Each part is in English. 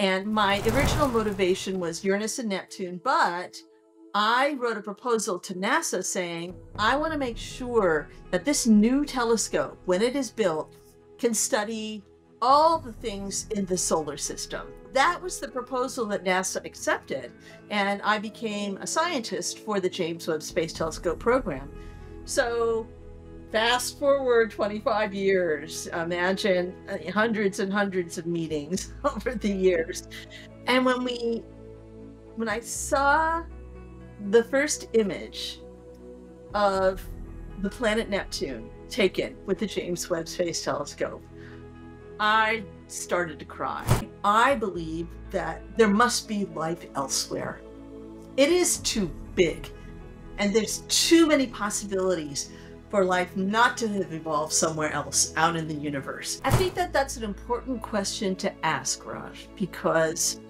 And my original motivation was Uranus and Neptune, but I wrote a proposal to NASA saying, I want to make sure that this new telescope, when it is built, can study all the things in the solar system. That was the proposal that NASA accepted, and I became a scientist for the James Webb Space Telescope program. So Fast forward 25 years, imagine uh, hundreds and hundreds of meetings over the years. And when we, when I saw the first image of the planet Neptune taken with the James Webb Space Telescope, I started to cry. I believe that there must be life elsewhere. It is too big, and there's too many possibilities for life not to have evolved somewhere else out in the universe? I think that that's an important question to ask, Raj, because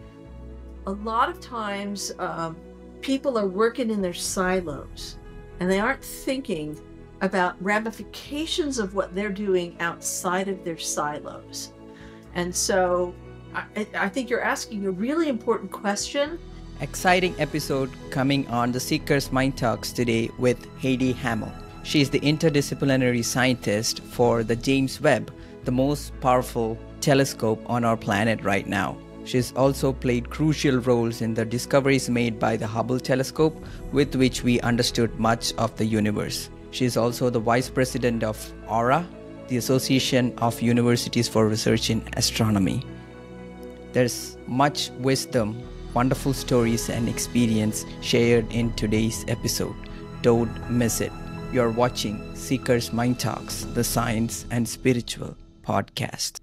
a lot of times um, people are working in their silos and they aren't thinking about ramifications of what they're doing outside of their silos. And so I, I think you're asking a really important question. Exciting episode coming on the Seeker's Mind Talks today with Heidi Hammel. She is the interdisciplinary scientist for the James Webb, the most powerful telescope on our planet right now. She's also played crucial roles in the discoveries made by the Hubble telescope, with which we understood much of the universe. She is also the vice president of AURA, the Association of Universities for Research in Astronomy. There's much wisdom, wonderful stories, and experience shared in today's episode. Don't miss it. You're watching Seeker's Mind Talks, the science and spiritual podcast.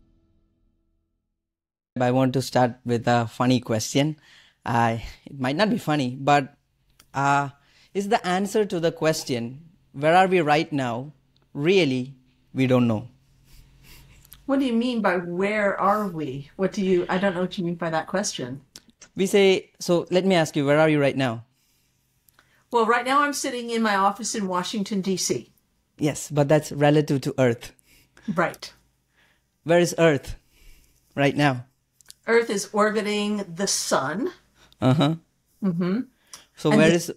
I want to start with a funny question. Uh, it might not be funny, but uh, is the answer to the question, where are we right now, really, we don't know? What do you mean by where are we? What do you, I don't know what you mean by that question. We say, so let me ask you, where are you right now? Well, right now I'm sitting in my office in Washington, D.C. Yes, but that's relative to Earth. Right. Where is Earth right now? Earth is orbiting the sun. Uh huh. Mm-hmm. So And where the- is?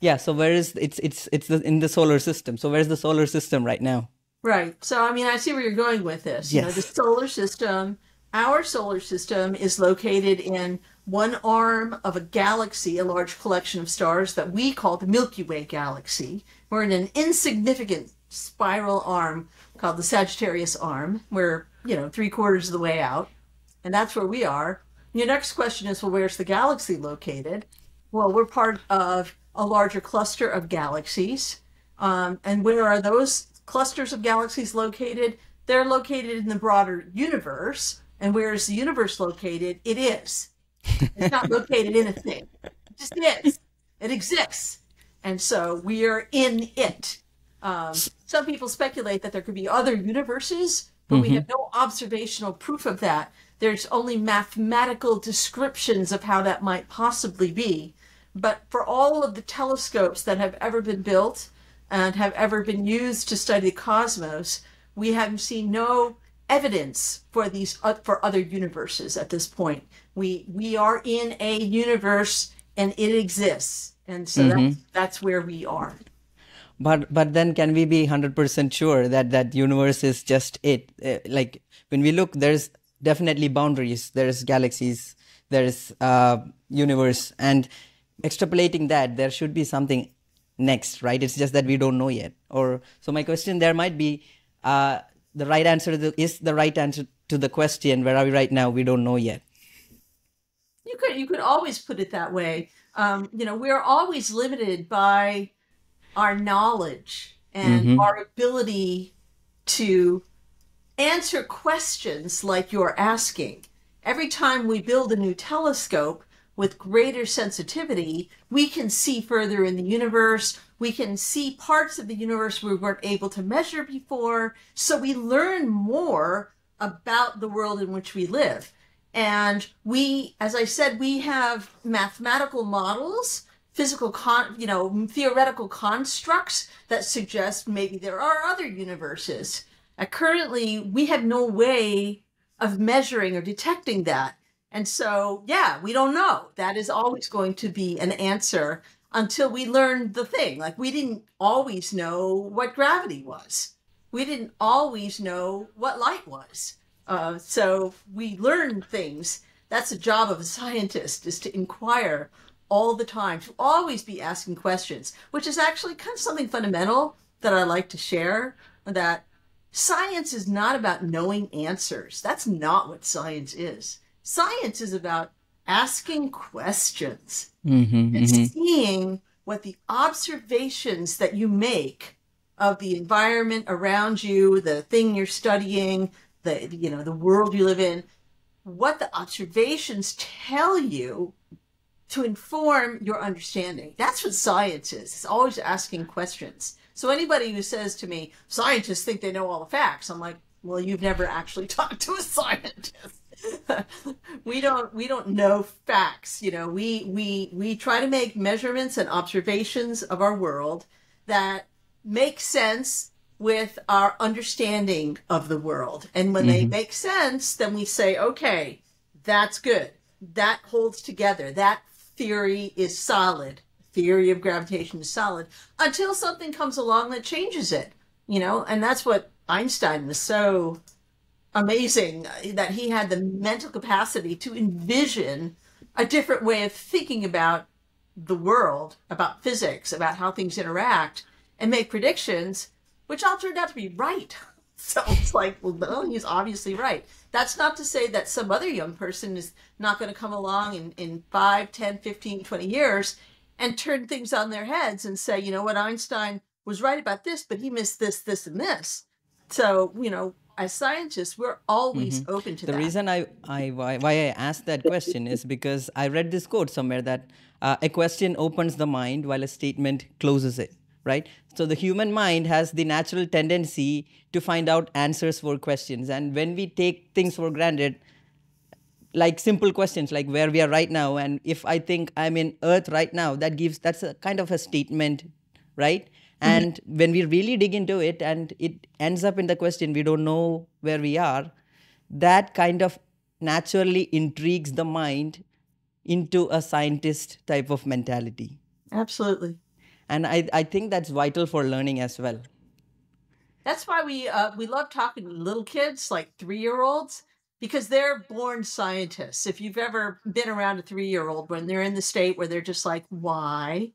Yeah. So where is it's it's it's the, in the solar system. So where's the solar system right now? Right. So, I mean, I see where you're going with this. You know, Yes. the solar system, our solar system is located in one arm of a galaxy, a large collection of stars that we call the Milky Way galaxy. We're in an insignificant spiral arm called the Sagittarius arm. We're, you know, three quarters of the way out. And that's where we are. Your next question is, well, where's the galaxy located? Well, we're part of a larger cluster of galaxies. Um, and where are those clusters of galaxies located? They're located in the broader universe. And where is the universe located? It is. It's not located in a thing. It just is. It exists. And so we are in it. Um, some people speculate that there could be other universes, but we have no observational proof of that. There's only mathematical descriptions of how that might possibly be. But for all of the telescopes that have ever been built and have ever been used to study the cosmos, we have seen no evidence for these uh, for other universes at this point. We we are in a universe and it exists, and so that's, that's where we are. But but then can we be hundred percent sure that that universe is just it? Uh, like when we look, there's definitely boundaries. There's galaxies. There's uh, universe, and extrapolating that, there should be something next, right? It's just that we don't know yet. Or so my question there might be uh, the right answer to the, is the right answer to the question. Where are we right now? We don't know yet. You could you could always put it that way. Um, you know, we're always limited by our knowledge and our ability to answer questions like you're asking. Every time we build a new telescope with greater sensitivity, we can see further in the universe. We can see parts of the universe we weren't able to measure before. So we learn more about the world in which we live. And we, as I said, we have mathematical models, physical con, you know, theoretical constructs that suggest maybe there are other universes. Uh, currently, we have no way of measuring or detecting that. And so, yeah, we don't know. That is always going to be an answer until we learned the thing. Like we didn't always know what gravity was. We didn't always know what light was. Uh, so we learn things. That's the job of a scientist is to inquire all the time, to always be asking questions, which is actually kind of something fundamental that I like to share. That science is not about knowing answers. That's not what science is. Science is about asking questions mm-hmm, and mm-hmm. seeing what the observations that you make of the environment around you, the thing you're studying, the you know the world you live in, what the observations tell you to inform your understanding. That's what science is. It's always asking questions. So anybody who says to me, scientists think they know all the facts, I'm like, well, you've never actually talked to a scientist. we don't we don't know facts you know. We we we try to make measurements and observations of our world that make sense with our understanding of the world. And when mm-hmm. they make sense then we say okay that's good. That holds together. That theory is solid. Theory of gravitation is solid. Until something comes along that changes it you know? And that's what einstein was so amazing that he had the mental capacity to envision a different way of thinking about the world, about physics, about how things interact, and make predictions, which all turned out to be right. So it's like, well, no, he's obviously right. That's not to say that some other young person is not going to come along in, in 5, 10, 15, 20 years and turn things on their heads and say, you know what, Einstein was right about this, but he missed this, this, and this. So, you know, as scientists, we're always mm-hmm. open to the that. reason I, I why, why I asked that question is because I read this quote somewhere that uh, a question opens the mind while a statement closes it. Right. So the human mind has the natural tendency to find out answers for questions, and when we take things for granted, like simple questions like where we are right now, and if I think I'm in Earth right now, that gives that's a kind of a statement, right? And mm-hmm. when we really dig into it and it ends up in the question we don't know where we are that kind of naturally intrigues the mind into a scientist type of mentality. Absolutely. And i, I think that's vital for learning as well. That's why we uh, we love talking to little kids like three year olds because they're born scientists. If you've ever been around a three year old when they're in the state where they're just like why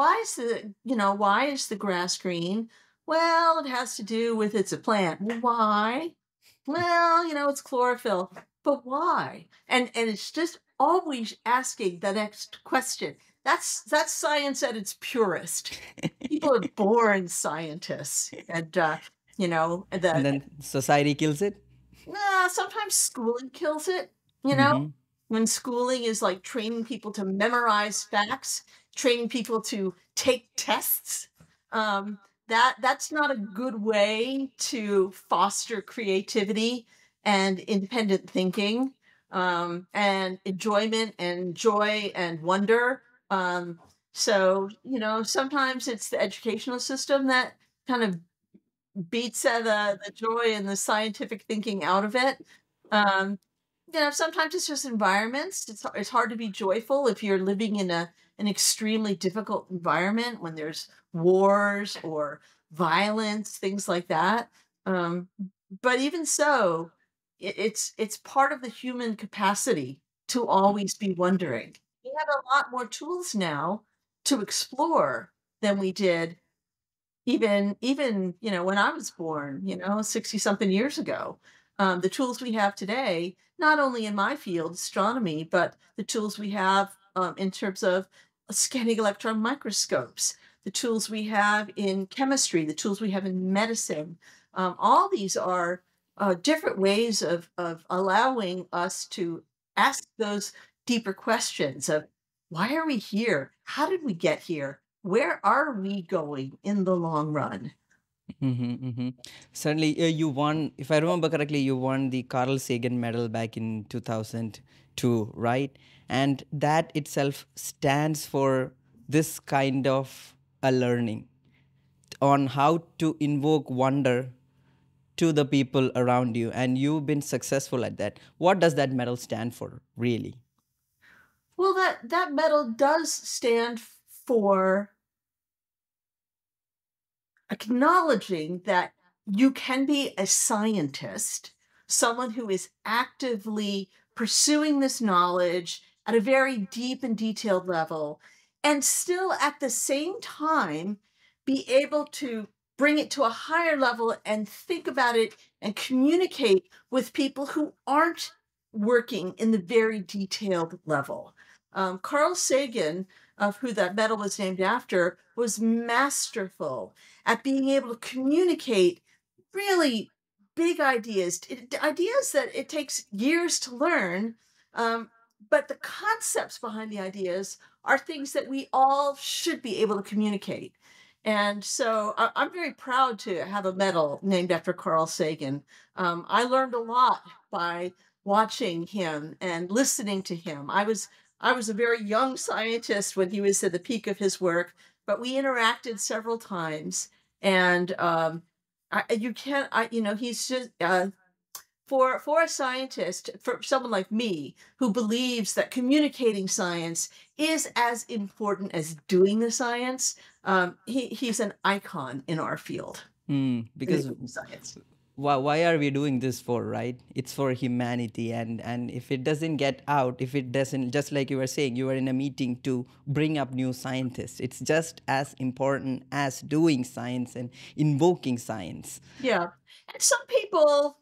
why is the, you know, why is the grass green? Well, it has to do with it's a plant. Why? Well, you know, it's chlorophyll. But why? And and it's just always asking the next question. That's that's science at its purest. People are born scientists, and uh, you know, and, the, and then society kills it. Nah, sometimes schooling kills it. You know, mm-hmm. when schooling is like training people to memorize facts training people to take tests. Um, that that's not a good way to foster creativity and independent thinking um, and enjoyment and joy and wonder. Um, so you know, sometimes it's the educational system that kind of beats uh, the the joy and the scientific thinking out of it. Um, you know, sometimes it's just environments. It's it's hard to be joyful if you're living in a an extremely difficult environment when there's wars or violence, things like that. Um, but even so, it, it's it's part of the human capacity to always be wondering. We have a lot more tools now to explore than we did even even you know when I was born, you know, 60 something years ago. Um, the tools we have today, not only in my field, astronomy, but the tools we have um, in terms of scanning electron microscopes, the tools we have in chemistry, the tools we have in medicine. Um, all these are uh, different ways of, of allowing us to ask those deeper questions of why are we here? How did we get here? Where are we going in the long run? Mm-hmm, mm-hmm. Certainly, uh, you won, if I remember correctly, you won the Carl Sagan Medal back in 2002, right? And that itself stands for this kind of a learning on how to invoke wonder to the people around you. And you've been successful at that. What does that medal stand for really? Well that that medal does stand for acknowledging that you can be a scientist someone who is actively pursuing this knowledge at a very deep and detailed level and still at the same time be able to bring it to a higher level and think about it and communicate with people who aren't working in the very detailed level. Um, Carl Sagan, of who that medal was named after, was masterful at being able to communicate really big ideas, ideas that it takes years to learn. Um, but the concepts behind the ideas are things that we all should be able to communicate. And so I, am very proud to have a medal named after Carl Sagan. Um, I learned a lot by watching him and listening to him. I was I was a very young scientist when he was at the peak of his work, but we interacted several times. And um, I, you can't, I, you know, he's just uh, for for a scientist, for someone like me who believes that communicating science is as important as doing the science. Um, he he's an icon in our field. Mm, because science. Why, why are we doing this for right it's for humanity and and if it doesn't get out if it doesn't just like you were saying you were in a meeting to bring up new scientists it's just as important as doing science and invoking science yeah and some people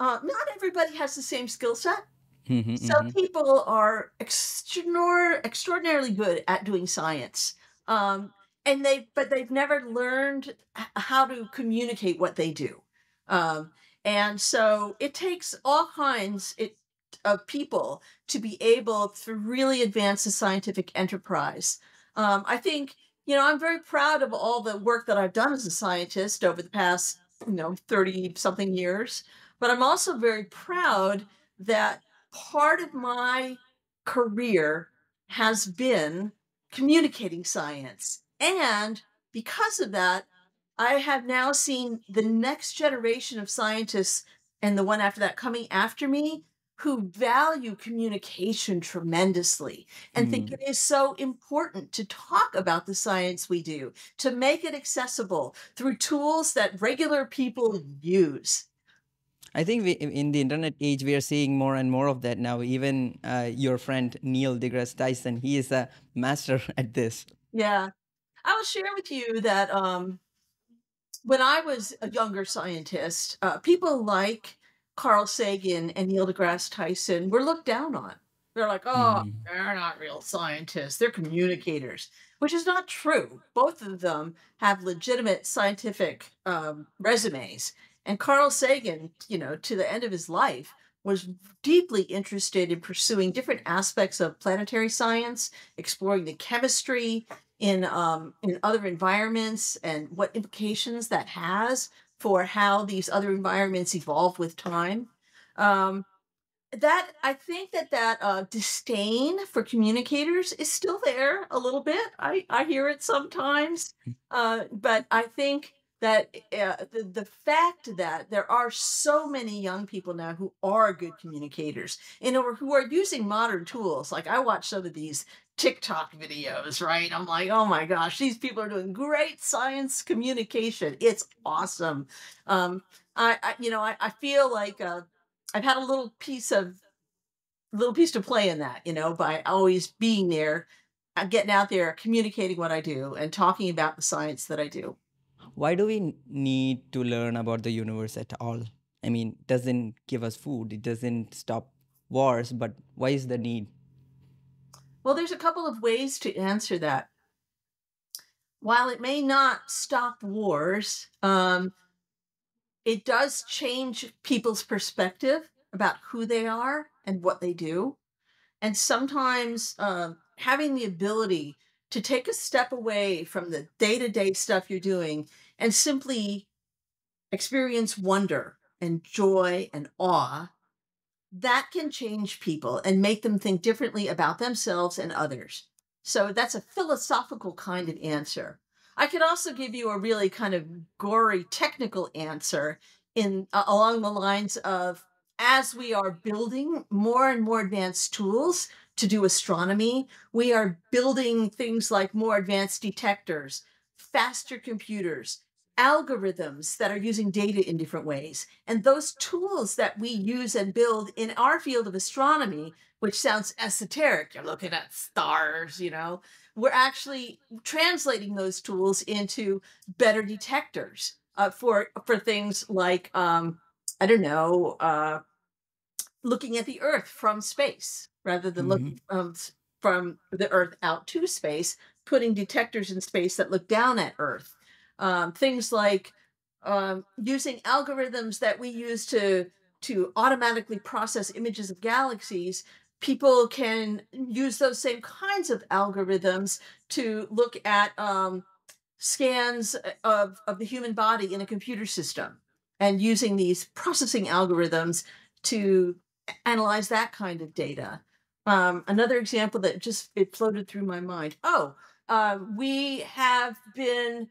uh, not everybody has the same skill set mm-hmm, some mm-hmm. people are extraordinary, extraordinarily good at doing science um, and they but they've never learned how to communicate what they do um, and so it takes all kinds it, of people to be able to really advance the scientific enterprise. Um, I think, you know, I'm very proud of all the work that I've done as a scientist over the past, you know, 30 something years. But I'm also very proud that part of my career has been communicating science. And because of that, I have now seen the next generation of scientists and the one after that coming after me who value communication tremendously and mm. think it is so important to talk about the science we do, to make it accessible through tools that regular people use. I think we, in the internet age, we are seeing more and more of that now. Even uh, your friend Neil deGrasse Tyson, he is a master at this. Yeah. I will share with you that um, when I was a younger scientist, uh, people like Carl Sagan and Neil deGrasse Tyson were looked down on. They're like, oh, mm. they're not real scientists. They're communicators, which is not true. Both of them have legitimate scientific um, resumes. And Carl Sagan, you know, to the end of his life, was deeply interested in pursuing different aspects of planetary science, exploring the chemistry in um, in other environments and what implications that has for how these other environments evolve with time. Um, that I think that that uh, disdain for communicators is still there a little bit. I I hear it sometimes, hmm. uh, but I think that uh, the, the fact that there are so many young people now who are good communicators and who are using modern tools. Like i watch some of these tiktok videos right? I'm like oh my gosh these people are doing great science communication. It's awesome. Um, I, I, you know I, I feel like uh, i've had a little piece of little piece to play in that you know by always being there uh, getting out there communicating what i do and talking about the science that i do why do we need to learn about the universe at all? I mean, it doesn't give us food, it doesn't stop wars, but why is the need? Well, there's a couple of ways to answer that. While it may not stop wars, um, it does change people's perspective about who they are and what they do. And sometimes uh, having the ability to take a step away from the day to day stuff you're doing and simply experience wonder and joy and awe, that can change people and make them think differently about themselves and others. So that's a philosophical kind of answer. I could also give you a really kind of gory technical answer in uh, along the lines of as we are building more and more advanced tools to do astronomy, we are building things like more advanced detectors, faster computers, algorithms that are using data in different ways. And those tools that we use and build in our field of astronomy, which sounds esoteric, you're looking at stars, you know, we're actually translating those tools into better detectors uh, for for things like um, I don't know, uh, looking at the Earth from space rather than mm-hmm. looking um, from the Earth out to space, putting detectors in space that look down at Earth. Um, things like um, using algorithms that we use to to automatically process images of galaxies people can use those same kinds of algorithms to look at um, scans uh, of, of the human body in a computer system and using these processing algorithms to analyze that kind of data. Um, another example that just it floated through my mind. Oh, uh, we have been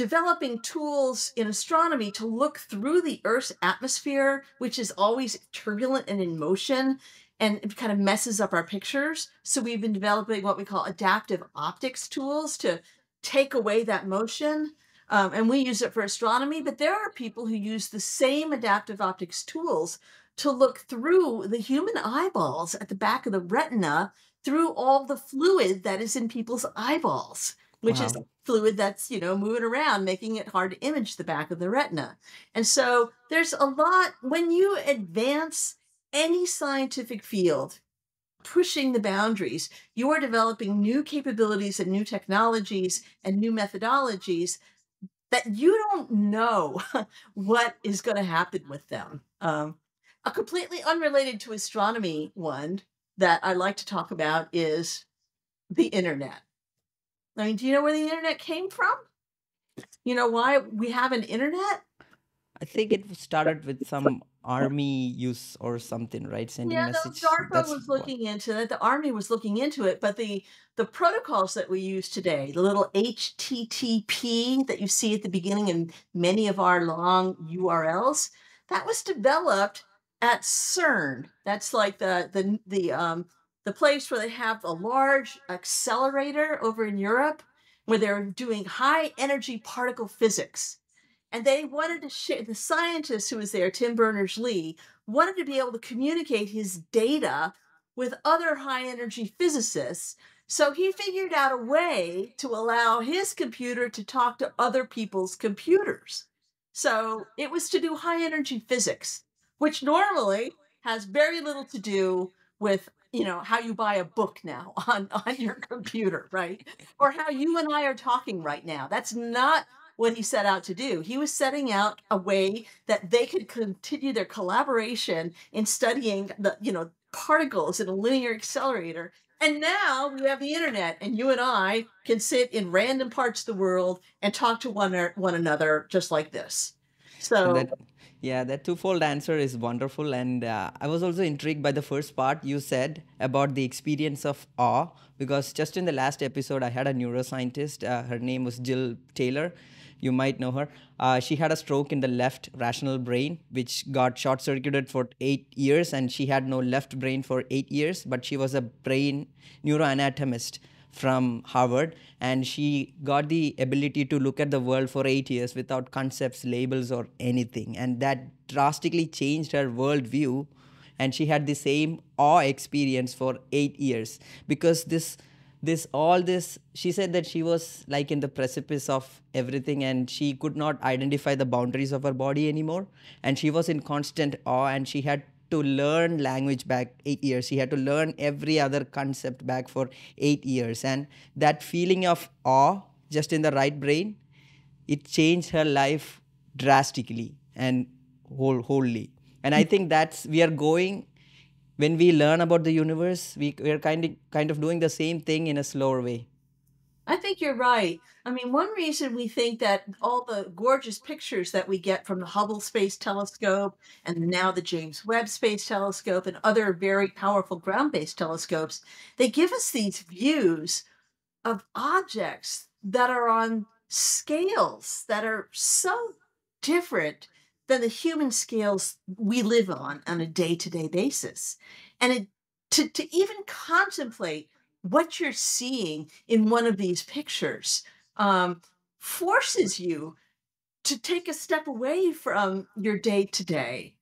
developing tools in astronomy to look through the Earth's atmosphere, which is always turbulent and in motion, and kind of messes up our pictures. So we've been developing what we call adaptive optics tools to take away that motion. Um, and we use it for astronomy, but there are people who use the same adaptive optics tools to look through the human eyeballs at the back of the retina through all the fluid that is in people's eyeballs, which wow. is fluid that's, you know, moving around, making it hard to image the back of the retina. And so there's a lot, when you advance any scientific field, pushing the boundaries. You are developing new capabilities and new technologies and new methodologies that you don't know what is going to happen with them. Um, a completely unrelated to astronomy one that I like to talk about is the internet. I mean, do you know where the internet came from? You know why we have an internet? I think it started with some army use or something, right? Sending yeah, message. DARPA was looking what... into it. The army was looking into it, but the the protocols that we use today, the little HTTP that you see at the beginning in many of our long URLs, that was developed at CERN. That's like the the the um the place where they have a large accelerator over in Europe where they're doing high energy particle physics. And they wanted to share the scientist who was there tim berners-lee wanted to be able to communicate his data with other high energy physicists. So he figured out a way to allow his computer to talk to other people's computers. So it was to do high energy physics which normally has very little to do with you know how you buy a book now on on your computer right or how you and i are talking right now that's not what he set out to do. He was setting out a way that they could continue their collaboration in studying the, you know, particles in a linear accelerator. And now we have the internet, and you and I can sit in random parts of the world and talk to one, er, one another just like this. So, yeah, that twofold answer is wonderful. And uh, I was also intrigued by the first part you said about the experience of awe, because just in the last episode, I had a neuroscientist. Uh, her name was Jill Taylor you might know her. Uh, she had a stroke in the left rational brain, which got short circuited for eight years, and she had no left brain for eight years, but she was a brain neuroanatomist from Harvard, and she got the ability to look at the world for eight years without concepts, labels, or anything. And that drastically changed her worldview. And she had the same awe experience for eight years because this this all this she said that she was like in the precipice of everything and she could not identify the boundaries of her body anymore and she was in constant awe and she had to learn language back 8 years. She had to learn every other concept back for 8 years. And that feeling of awe just in the right brain it changed her life drastically and whole wholly. And i think that's we are going when we learn about the universe, we, we're kind of, kind of doing the same thing in a slower way. I think you're right. I mean, one reason we think that all the gorgeous pictures that we get from the Hubble Space Telescope and now the James Webb Space Telescope and other very powerful ground based telescopes, they give us these views of objects that are on scales that are so different than the human scales we live on on a day-to-day basis. And it, to, to even contemplate what you're seeing in one of these pictures um, forces you to take a step away from your day to day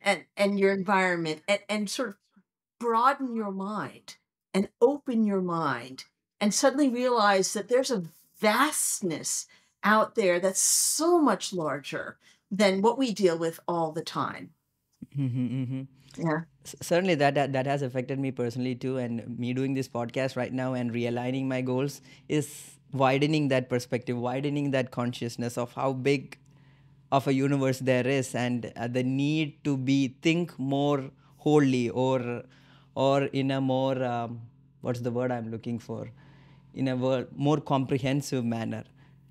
and and your environment and, and sort of broaden your mind and open your mind and suddenly realize that there's a vastness out there that's so much larger than what we deal with all the time. Mm-hmm, mm-hmm. Yeah. Certainly that, that that has affected me personally too and me doing this podcast right now and realigning my goals is widening that perspective widening that consciousness of how big of a universe there is and uh, the need to be think more wholly or or in a more um, what's the word i'm looking for? In a word, more comprehensive manner.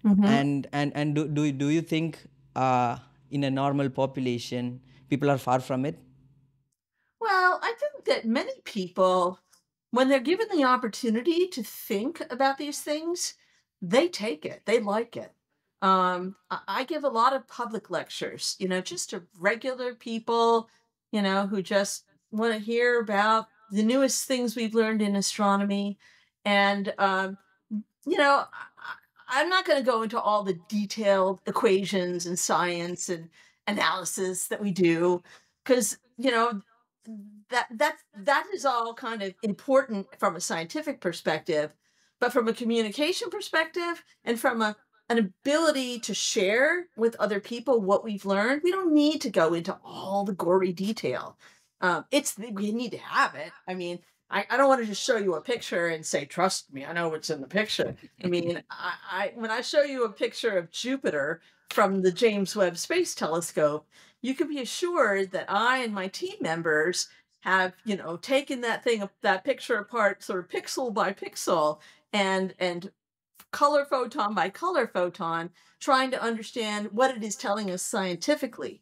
Mhm. and and and do, do, do you think uh, in a normal population people are far from it Well, I think that many people, when they're given the opportunity to think about these things, they take it. They like it. Um, I give a lot of public lectures, you know, just to regular people, you know, who just want to hear about the newest things we've learned in astronomy. And, um, you know, I'm not going to go into all the detailed equations and science and analysis that we do, because, you know, that that that is all kind of important from a scientific perspective but from a communication perspective and from a an ability to share with other people what we've learned we don't need to go into all the gory detail. Um, it's we need to have it. I mean I, I don't want to just show you a picture and say trust me i know what's in the picture. I mean I, I when i show you a picture of jupiter from the james webb space telescope you can be assured that I and my team members have, you know, taken that thing, that picture apart, sort of pixel by pixel, and and color photon by color photon, trying to understand what it is telling us scientifically.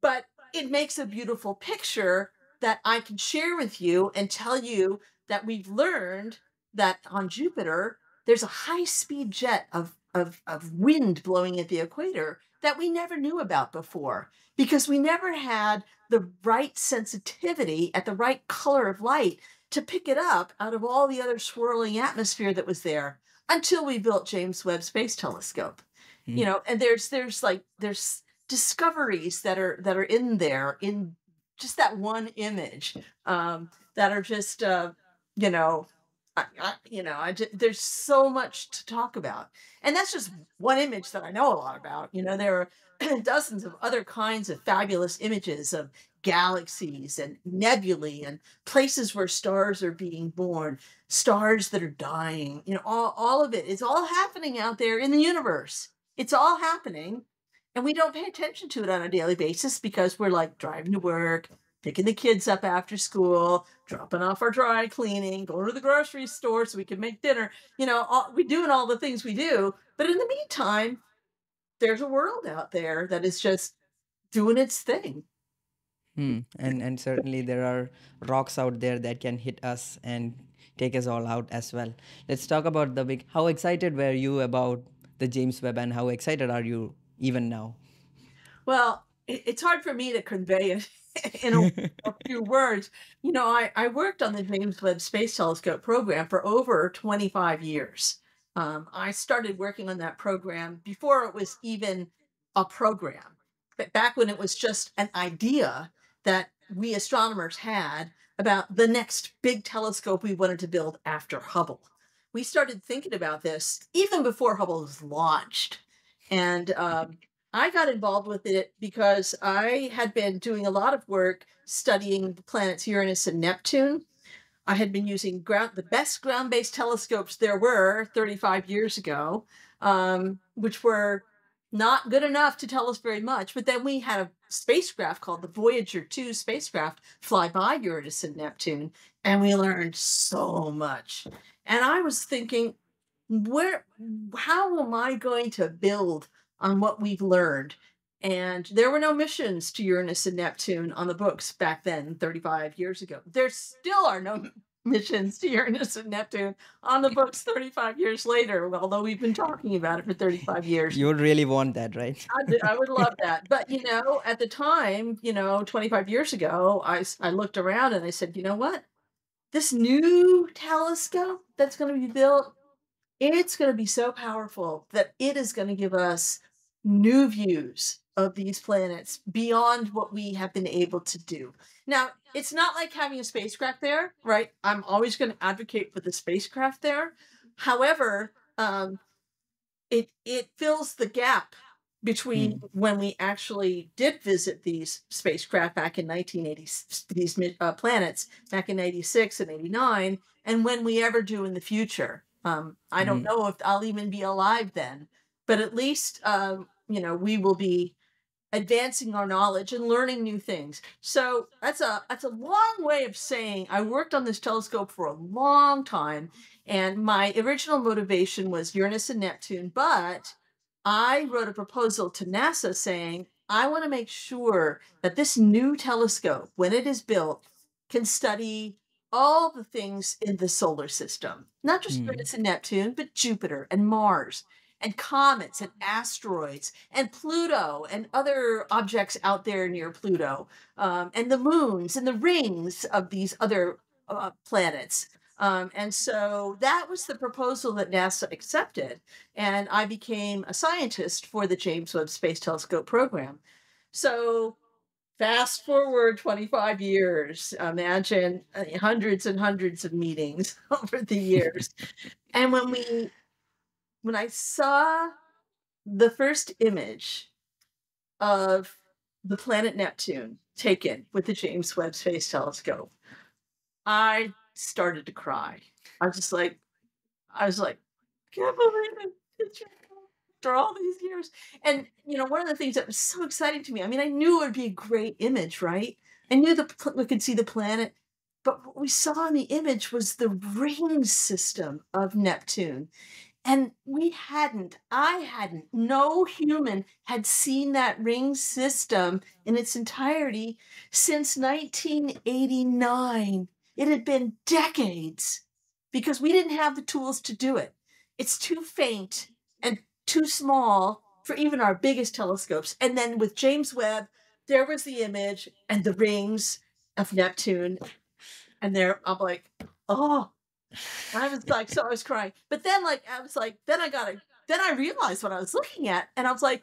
But it makes a beautiful picture that I can share with you and tell you that we've learned that on Jupiter there's a high speed jet of, of, of wind blowing at the equator that we never knew about before because we never had the right sensitivity at the right color of light to pick it up out of all the other swirling atmosphere that was there until we built James Webb Space Telescope. You Mm. know, and there's there's like there's discoveries that are that are in there in just that one image um, that are just uh, you know I, I, you know I just, there's so much to talk about and that's just one image that I know a lot about you know there are dozens of other kinds of fabulous images of galaxies and nebulae and places where stars are being born stars that are dying you know all, all of it it's all happening out there in the universe it's all happening and we don't pay attention to it on a daily basis because we're like driving to work, picking the kids up after school, dropping off our dry cleaning, going to the grocery store so we can make dinner. You know, all, we're doing all the things we do. But in the meantime, there's a world out there that is just doing its thing. Hmm. And and certainly there are rocks out there that can hit us and take us all out as well. Let's talk about the big. How excited were you about the James Webb, and how excited are you even now? Well, it, it's hard for me to convey it in a, a few words. You know, I, I worked on the James Webb Space Telescope program for over 25 years. Um, I started working on that program before it was even a program, but back when it was just an idea that we astronomers had about the next big telescope we wanted to build after Hubble. We started thinking about this even before Hubble was launched. And um, I got involved with it because I had been doing a lot of work studying the planets Uranus and Neptune. I had been using ground, the best ground based telescopes there were 35 years ago, um, which were not good enough to tell us very much. But then we had a spacecraft called the Voyager 2 spacecraft fly by Uranus and Neptune, and we learned so much. And I was thinking, where, how am I going to build on what we've learned? And there were no missions to Uranus and Neptune on the books back then, 35 years ago. There still are no mm. missions to Uranus and Neptune on the books 35 years later, although we've been talking about it for 35 years. You would really want that, right? I, I would love that. But, you know, at the time, you know, 25 years ago, I, I looked around and I said, you know what? This new telescope that's going to be built, it's going to be so powerful that it is going to give us new views of these planets beyond what we have been able to do. Now, it's not like having a spacecraft there, right? I'm always going to advocate for the spacecraft there. However, um, it it fills the gap between mm. when we actually did visit these spacecraft back in 1980 these uh, planets back in 86 and 89 and when we ever do in the future um, i don't mm. know if i'll even be alive then but at least um, you know we will be advancing our knowledge and learning new things. So that's a that's a long way of saying I worked on this telescope for a long time and my original motivation was Uranus and Neptune, but I wrote a proposal to NASA saying I want to make sure that this new telescope when it is built can study all the things in the solar system, not just mm. Uranus and Neptune, but Jupiter and Mars and comets and asteroids and Pluto and other objects out there near Pluto um, and the moons and the rings of these other uh, planets. Um, and so that was the proposal that NASA accepted. And I became a scientist for the James Webb Space Telescope program. So fast forward 25 years, imagine uh, hundreds and hundreds of meetings over the years. and when we when I saw the first image of the planet Neptune taken with the James Webb Space Telescope, I started to cry. I was just like, I was like, can't believe it. After all these years. And, you know, one of the things that was so exciting to me, I mean, I knew it would be a great image, right? I knew that we could see the planet, but what we saw in the image was the ring system of Neptune. And we hadn't, I hadn't, no human had seen that ring system in its entirety since 1989. It had been decades because we didn't have the tools to do it. It's too faint too small for even our biggest telescopes. And then with James Webb, there was the image and the rings of Neptune. And there, I'm like, oh, I was like, so I was crying. But then, like, I was like, then I got it. Then I realized what I was looking at, and I was like,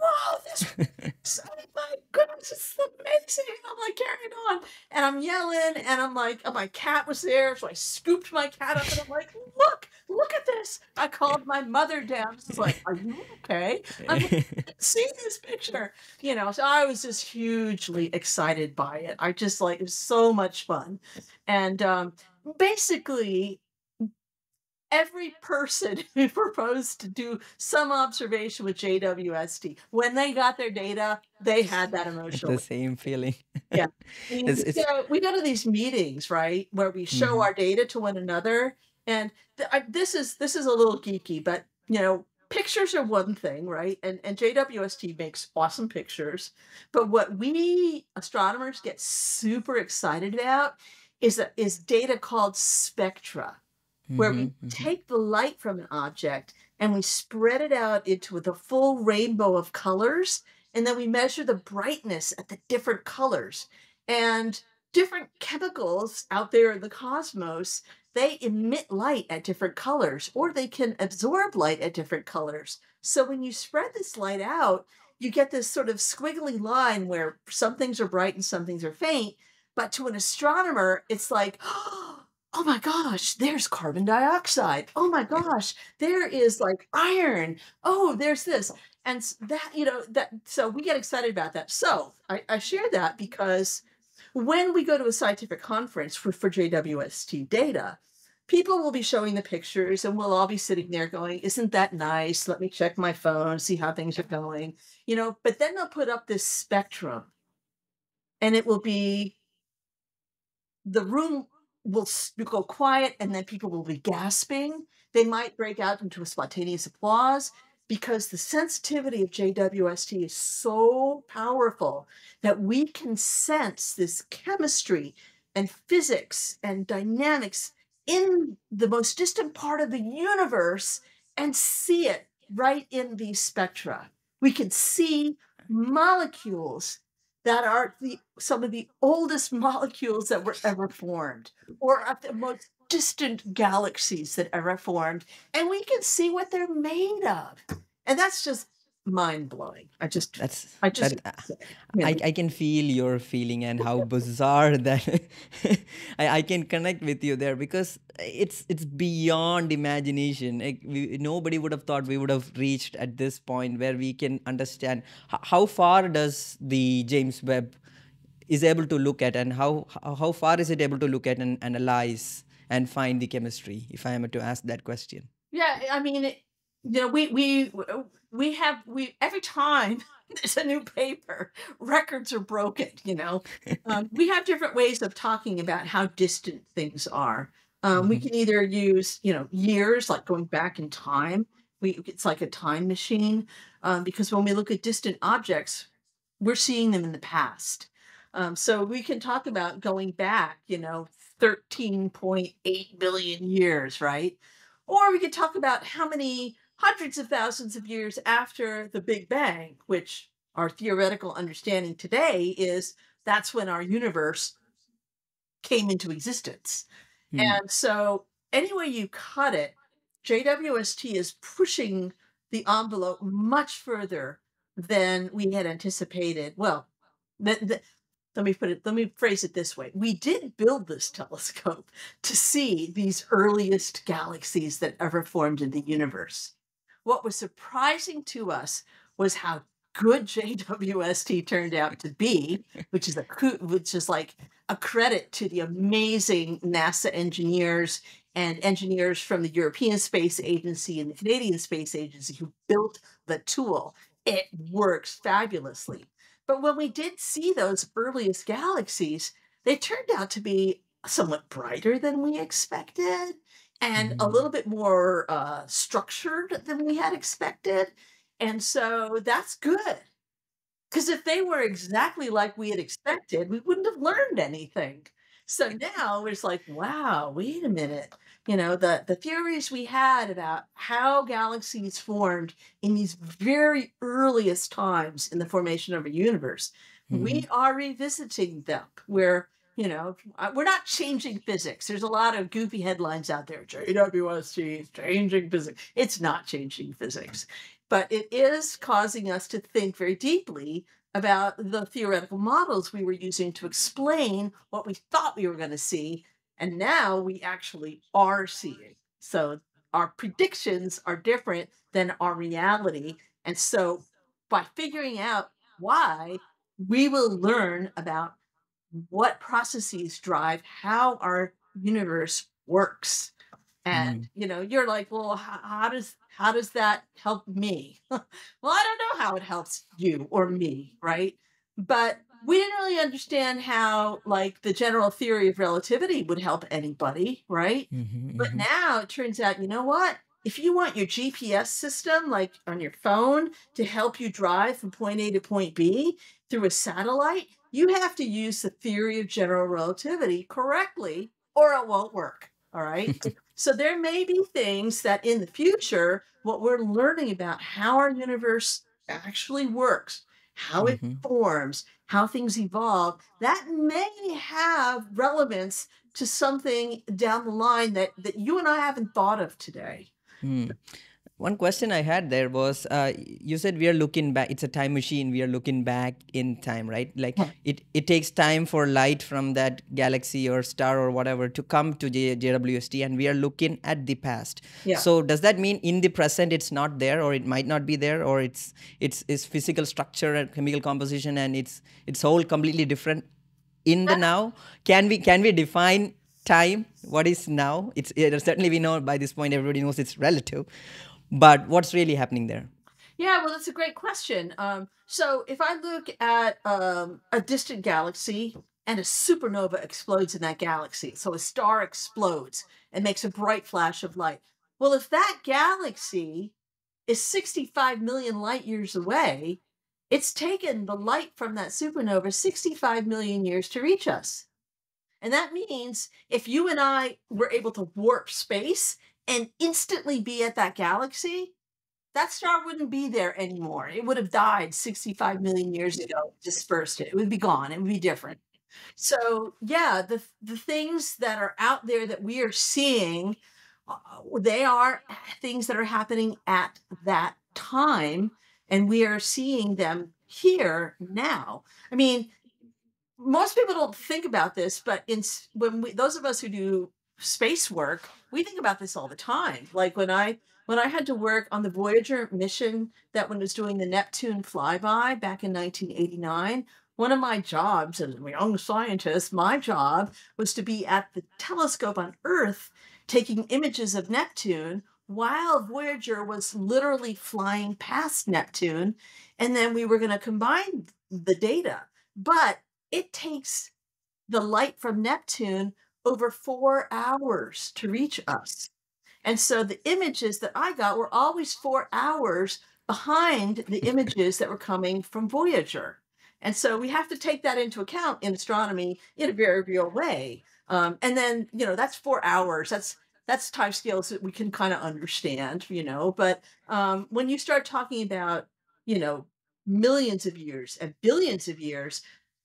whoa, this, oh my goodness, it's amazing. I'm like carrying on, and I'm yelling, and I'm like, oh, my cat was there, so I scooped my cat up, and I'm like, look, look at this. I called my mother down. She's like, are you okay? I'm like, see this picture, you know. So I was just hugely excited by it. I just like it was so much fun, and um, basically every person who proposed to do some observation with JWST, when they got their data, they had that emotional. the same feeling. yeah. it's, it's... So we go to these meetings, right, where we show mm-hmm. our data to one another. And th- I, this is this is a little geeky, but you know, pictures are one thing, right? And and JWST makes awesome pictures. But what we astronomers get super excited about is a, is data called spectra, where mm-hmm, we mm-hmm. take the light from an object and we spread it out into the full rainbow of colors, and then we measure the brightness at the different colors. And different chemicals out there in the cosmos, they emit light at different colors, or they can absorb light at different colors. So when you spread this light out, you get this sort of squiggly line where some things are bright and some things are faint. But to an astronomer, it's like, oh Oh my gosh, there's carbon dioxide. Oh my gosh, there is like iron. Oh, there's this. And that, you know, that, so we get excited about that. So I, I share that because when we go to a scientific conference for, for JWST data, people will be showing the pictures and we'll all be sitting there going, Isn't that nice? Let me check my phone, see how things are going. You know, but then they'll put up this spectrum and it will be the room will go quiet and then people will be gasping. They might break out into a spontaneous applause because the sensitivity of JWST is so powerful that we can sense this chemistry and physics and dynamics in the most distant part of the universe and see it right in these spectra. We can see molecules that are the some of the oldest molecules that were ever formed or of the most distant galaxies that ever formed and we can see what they're made of. And that's just mind blowing. I just That's I just that uh, you I, know, I can feel your feeling and how bizarre that I, I can connect with you there because it's it's beyond imagination. Like we, nobody would have thought we would have reached at this point where we can understand how, far does the James Webb is able to look at and how how how far is it able to look at and analyze and find the chemistry if I am to ask that question. yeah, I mean, it, you know, we we we have we every time there's a new paper, records are broken. You know, um, we have different ways of talking about how distant things are. Um, we Mhm. can either use you know years, like going back in time. We it's like a time machine um, because when we look at distant objects, we're seeing them in the past. Um, so we can talk about going back, you know, 13.8 billion years, right? Or we could talk about how many hundreds of thousands of years after the Big Bang, which our theoretical understanding today is that's when our universe came into existence. Hmm. And so, any way you cut it, JWST is pushing the envelope much further than we had anticipated. Well, the, the, let me put it, let me phrase it this way. We did build this telescope to see these earliest galaxies that ever formed in the universe. What was surprising to us was how good JWST turned out to be, which is a which is like a credit to the amazing NASA engineers and engineers from the European Space Agency and the Canadian Space Agency who built the tool. It works fabulously. But when we did see those earliest galaxies, they turned out to be somewhat brighter than we expected and a Mhm. little bit more uh, structured than we had expected. And so that's good. Because if they were exactly like we had expected, we wouldn't have learned anything. So now it's like, wow, wait a minute. You know, the, the theories we had about how galaxies formed in these very earliest times in the formation of a universe, we are revisiting them. We're, you know, we're not changing physics. There's a lot of goofy headlines out there. JWST changing physics. It's not changing physics but it is causing us to think very deeply about the theoretical models we were using to explain what we thought we were going to see and now we actually are seeing so our predictions are different than our reality and so by figuring out why we will learn about what processes drive how our universe works. And you know you're like well how, how does how does that help me? Well i don't know how it helps you or me right? But we didn't really understand how like the general theory of relativity would help anybody right? Mhm, but mhm. now it turns out you know what if you want your gps system like on your phone to help you drive from point a to point b through a satellite you have to use the theory of general relativity correctly or it won't work all right so there may be things that in the future, what we're learning about how our universe actually works, how it Mhm. forms, how things evolve, that may have relevance to something down the line that, that you and I haven't thought of today. Hmm. One question I had there was uh, you said we are looking back, it's a time machine, we are looking back in time, right? Like Yeah. it, it takes time for light from that galaxy or star or whatever to come to J- JWST and we are looking at the past. Yeah. So does that mean in the present it's not there or it might not be there or it's it's, it's physical structure and chemical composition and it's it's whole completely different in the now? Can we can we define time? What is now? It's yeah, certainly we know by this point everybody knows it's relative but what's really happening there Yeah, well, that's a great question. Um, so if I look at um, a distant galaxy and a supernova explodes in that galaxy, so a star explodes and makes a bright flash of light. Well, if that galaxy is 65 million light years away, it's taken the light from that supernova 65 million years to reach us. And that means if you and I were able to warp space and instantly be at that galaxy, that star wouldn't be there anymore. It would have died 65 million years ago, dispersed it. It would be gone. It would be different. So, yeah, the the things that are out there that we are seeing, uh, they are things that are happening at that time and we are seeing them here now. I mean, most people don't think about this, but in when we those of us who do space work, we think about this all the time. Like when I when I had to work on the Voyager mission that when was doing the Neptune flyby back in 1989, one of my jobs as a young scientist, my job was to be at the telescope on Earth taking images of Neptune while Voyager was literally flying past Neptune. And then we were going to combine the data. But it takes the light from Neptune over four hours to reach us. And so the images that I got were always four hours behind the images that were coming from Voyager. And so we have to take that into account in astronomy in a very real way. Um, and then, you know, that's four hours. That's that's time scales that we can kind of understand, you know. But um, when you start talking about, you know, millions of years and billions of years,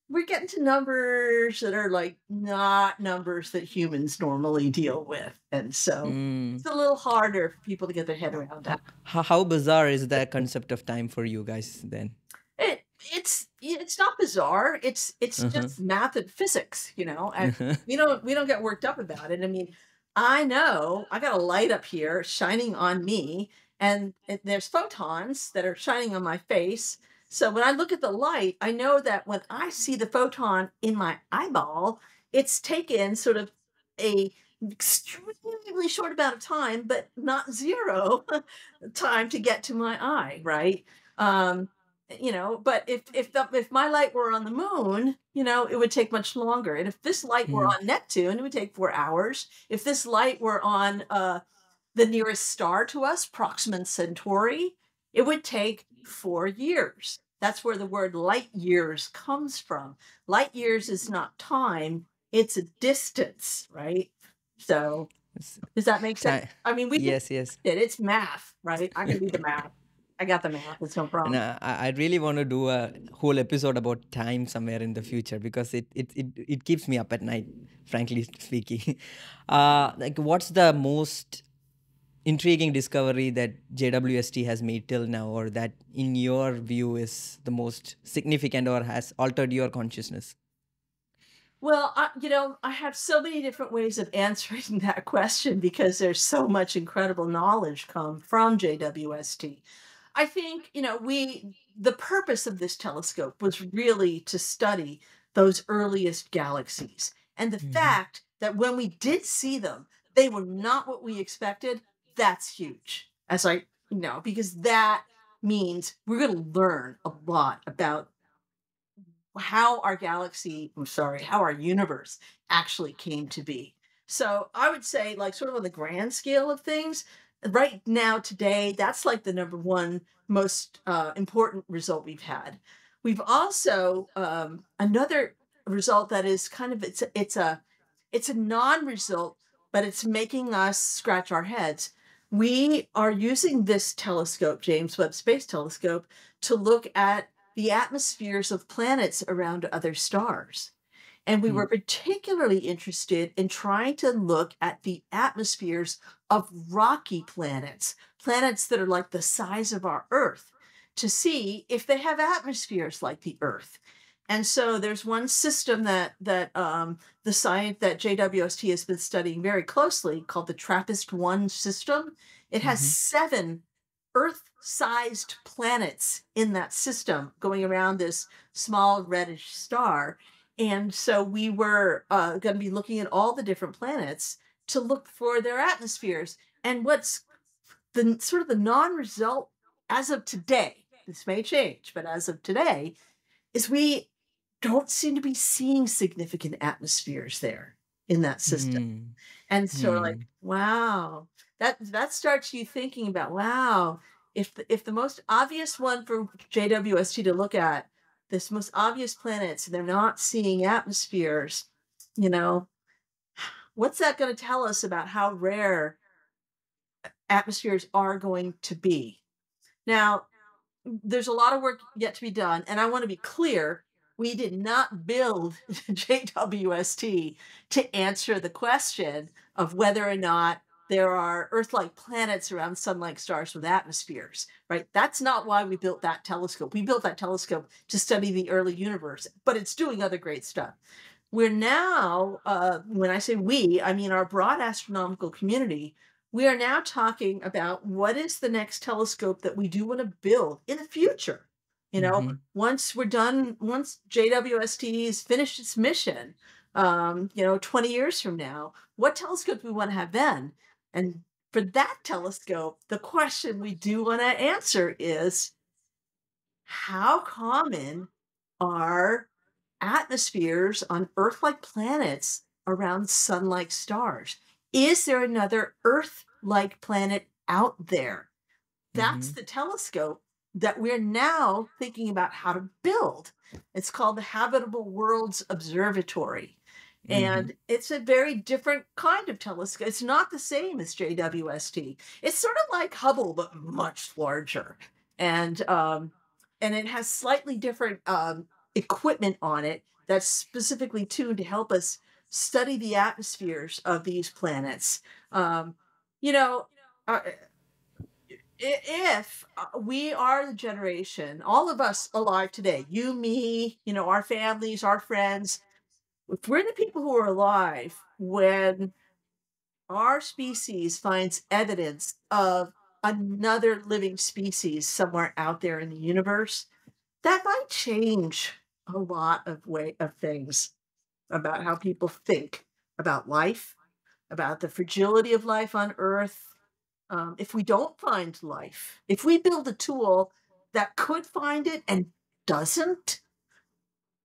we're getting to numbers that are like not numbers that humans normally deal with. And so Mm. it's a little harder for people to get their head around that. How, how bizarre is that concept of time for you guys then? It it's it's not bizarre. It's it's Uh-huh. just math and physics, you know. And we don't we don't get worked up about it. I mean, I know I got a light up here shining on me, and it, there's photons that are shining on my face. So when I look at the light, I know that when I see the photon in my eyeball, it's taken sort of a extremely short amount of time, but not zero time to get to my eye, right? Um, you know, but if if the, if my light were on the moon, you know, it would take much longer. And if this light were Mm. on Neptune, it would take four hours. If this light were on uh, the nearest star to us, Proxima Centauri, it would take four years. That's where the word light years comes from. Light years is not time; it's a distance, right? So, does that make sense? I mean, we yes, yes. it. It's math, right? I can do the math. I got the math. It's no problem. uh, I, I really want to do a whole episode about time somewhere in the future because it, it, it, it keeps me up at night, frankly speaking. Uh, like, what's the most intriguing discovery that JWST has made till now, or that in your view is the most significant or has altered your consciousness? Well, I, you know, I have so many different ways of answering that question because there's so much incredible knowledge come from JWST. I think, you know, we the purpose of this telescope was really to study those earliest galaxies. And the Mhm. fact that when we did see them, they were not what we expected, that's huge. As I, you know, because that means we're going to learn a lot about how our galaxy, I'm sorry, how our universe actually came to be. So I would say, like, sort of on the grand scale of things, right now, today, that's like the number one most uh, important result we've had. We've also um, another result that is kind of it's it's a it's a non-result, but it's making us scratch our heads. We are using this telescope, James Webb Space Telescope, to look at the atmospheres of planets around other stars. And we Hmm. were particularly interested in trying to look at the atmospheres of rocky planets, planets that are like the size of our Earth, to see if they have atmospheres like the Earth. And so there's one system that that um, the science that JWST has been studying very closely called the TRAPPIST-1 system. It has Mhm. seven Earth-sized planets in that system going around this small reddish star. And so we were uh, going to be looking at all the different planets to look for their atmospheres. And what's the sort of the non-result as of today, this may change, but as of today, is we don't seem to be seeing significant atmospheres there in that system. Hmm. And so we're like, Hmm. wow, that that starts you thinking about, wow, if the, if the most obvious one for JWST to look at, this most obvious planets, they're not seeing atmospheres, you know, what's that going to tell us about how rare atmospheres are going to be? Now, there's a lot of work yet to be done, and I want to be clear we did not build JWST to answer the question of whether or not there are Earth like planets around sun like stars with atmospheres, right? That's not why we built that telescope. We built that telescope to study the early universe, but it's doing other great stuff. We're now, uh, when I say we, I mean our broad astronomical community, we are now talking about what is the next telescope that we do want to build in the future. You know, mm-hmm. once we're done, once JWST has finished its mission, um, you know, 20 years from now, what telescope do we want to have then? And for that telescope, the question we do want to answer is how common are atmospheres on Earth like planets around sun like stars? Is there another Earth like planet out there? That's mm-hmm. the telescope that we're now thinking about how to build. It's called the Habitable Worlds Observatory. Mm-hmm. And it's a very different kind of telescope. It's not the same as JWST. It's sort of like Hubble, but much larger. And um, and it has slightly different um, equipment on it that's specifically tuned to help us study the atmospheres of these planets. Um, you know, uh, if uh, we are the generation, all of us alive today, you, me, you know, our families, our friends, if we're the people who are alive when our species finds evidence of another living species somewhere out there in the universe, that might change a lot of way of things about how people think about life, about the fragility of life on Earth, um, if we don't find life, if we build a tool that could find it and doesn't,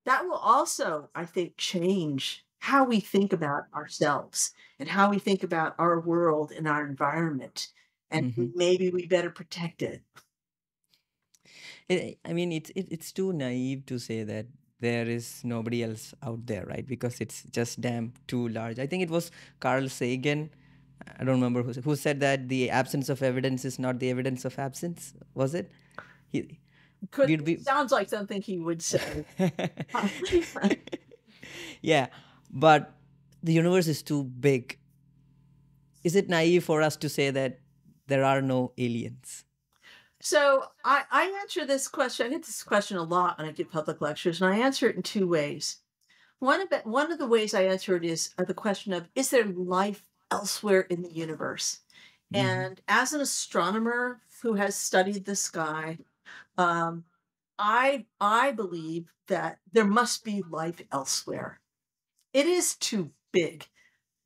that will also, I think, change how we think about ourselves and how we think about our world and our environment. And mm-hmm. maybe we better protect it. it I mean, it's it, it's too naive to say that there is nobody else out there, right? Because it's just damn too large. I think it was Carl Sagan I don't remember who, who said that the absence of evidence is not the evidence of absence. Was it? He, Could be... sounds like something he would say. yeah, but the universe is too big. Is it naive for us to say that there are no aliens? So I, I answer this question. I get this question a lot when I give public lectures, and I answer it in two ways. One of one of the ways I answer it is uh, the question of is there life elsewhere in the universe. Mm-hmm. And as an astronomer who has studied the sky, um, I I believe that there must be life elsewhere. It is too big,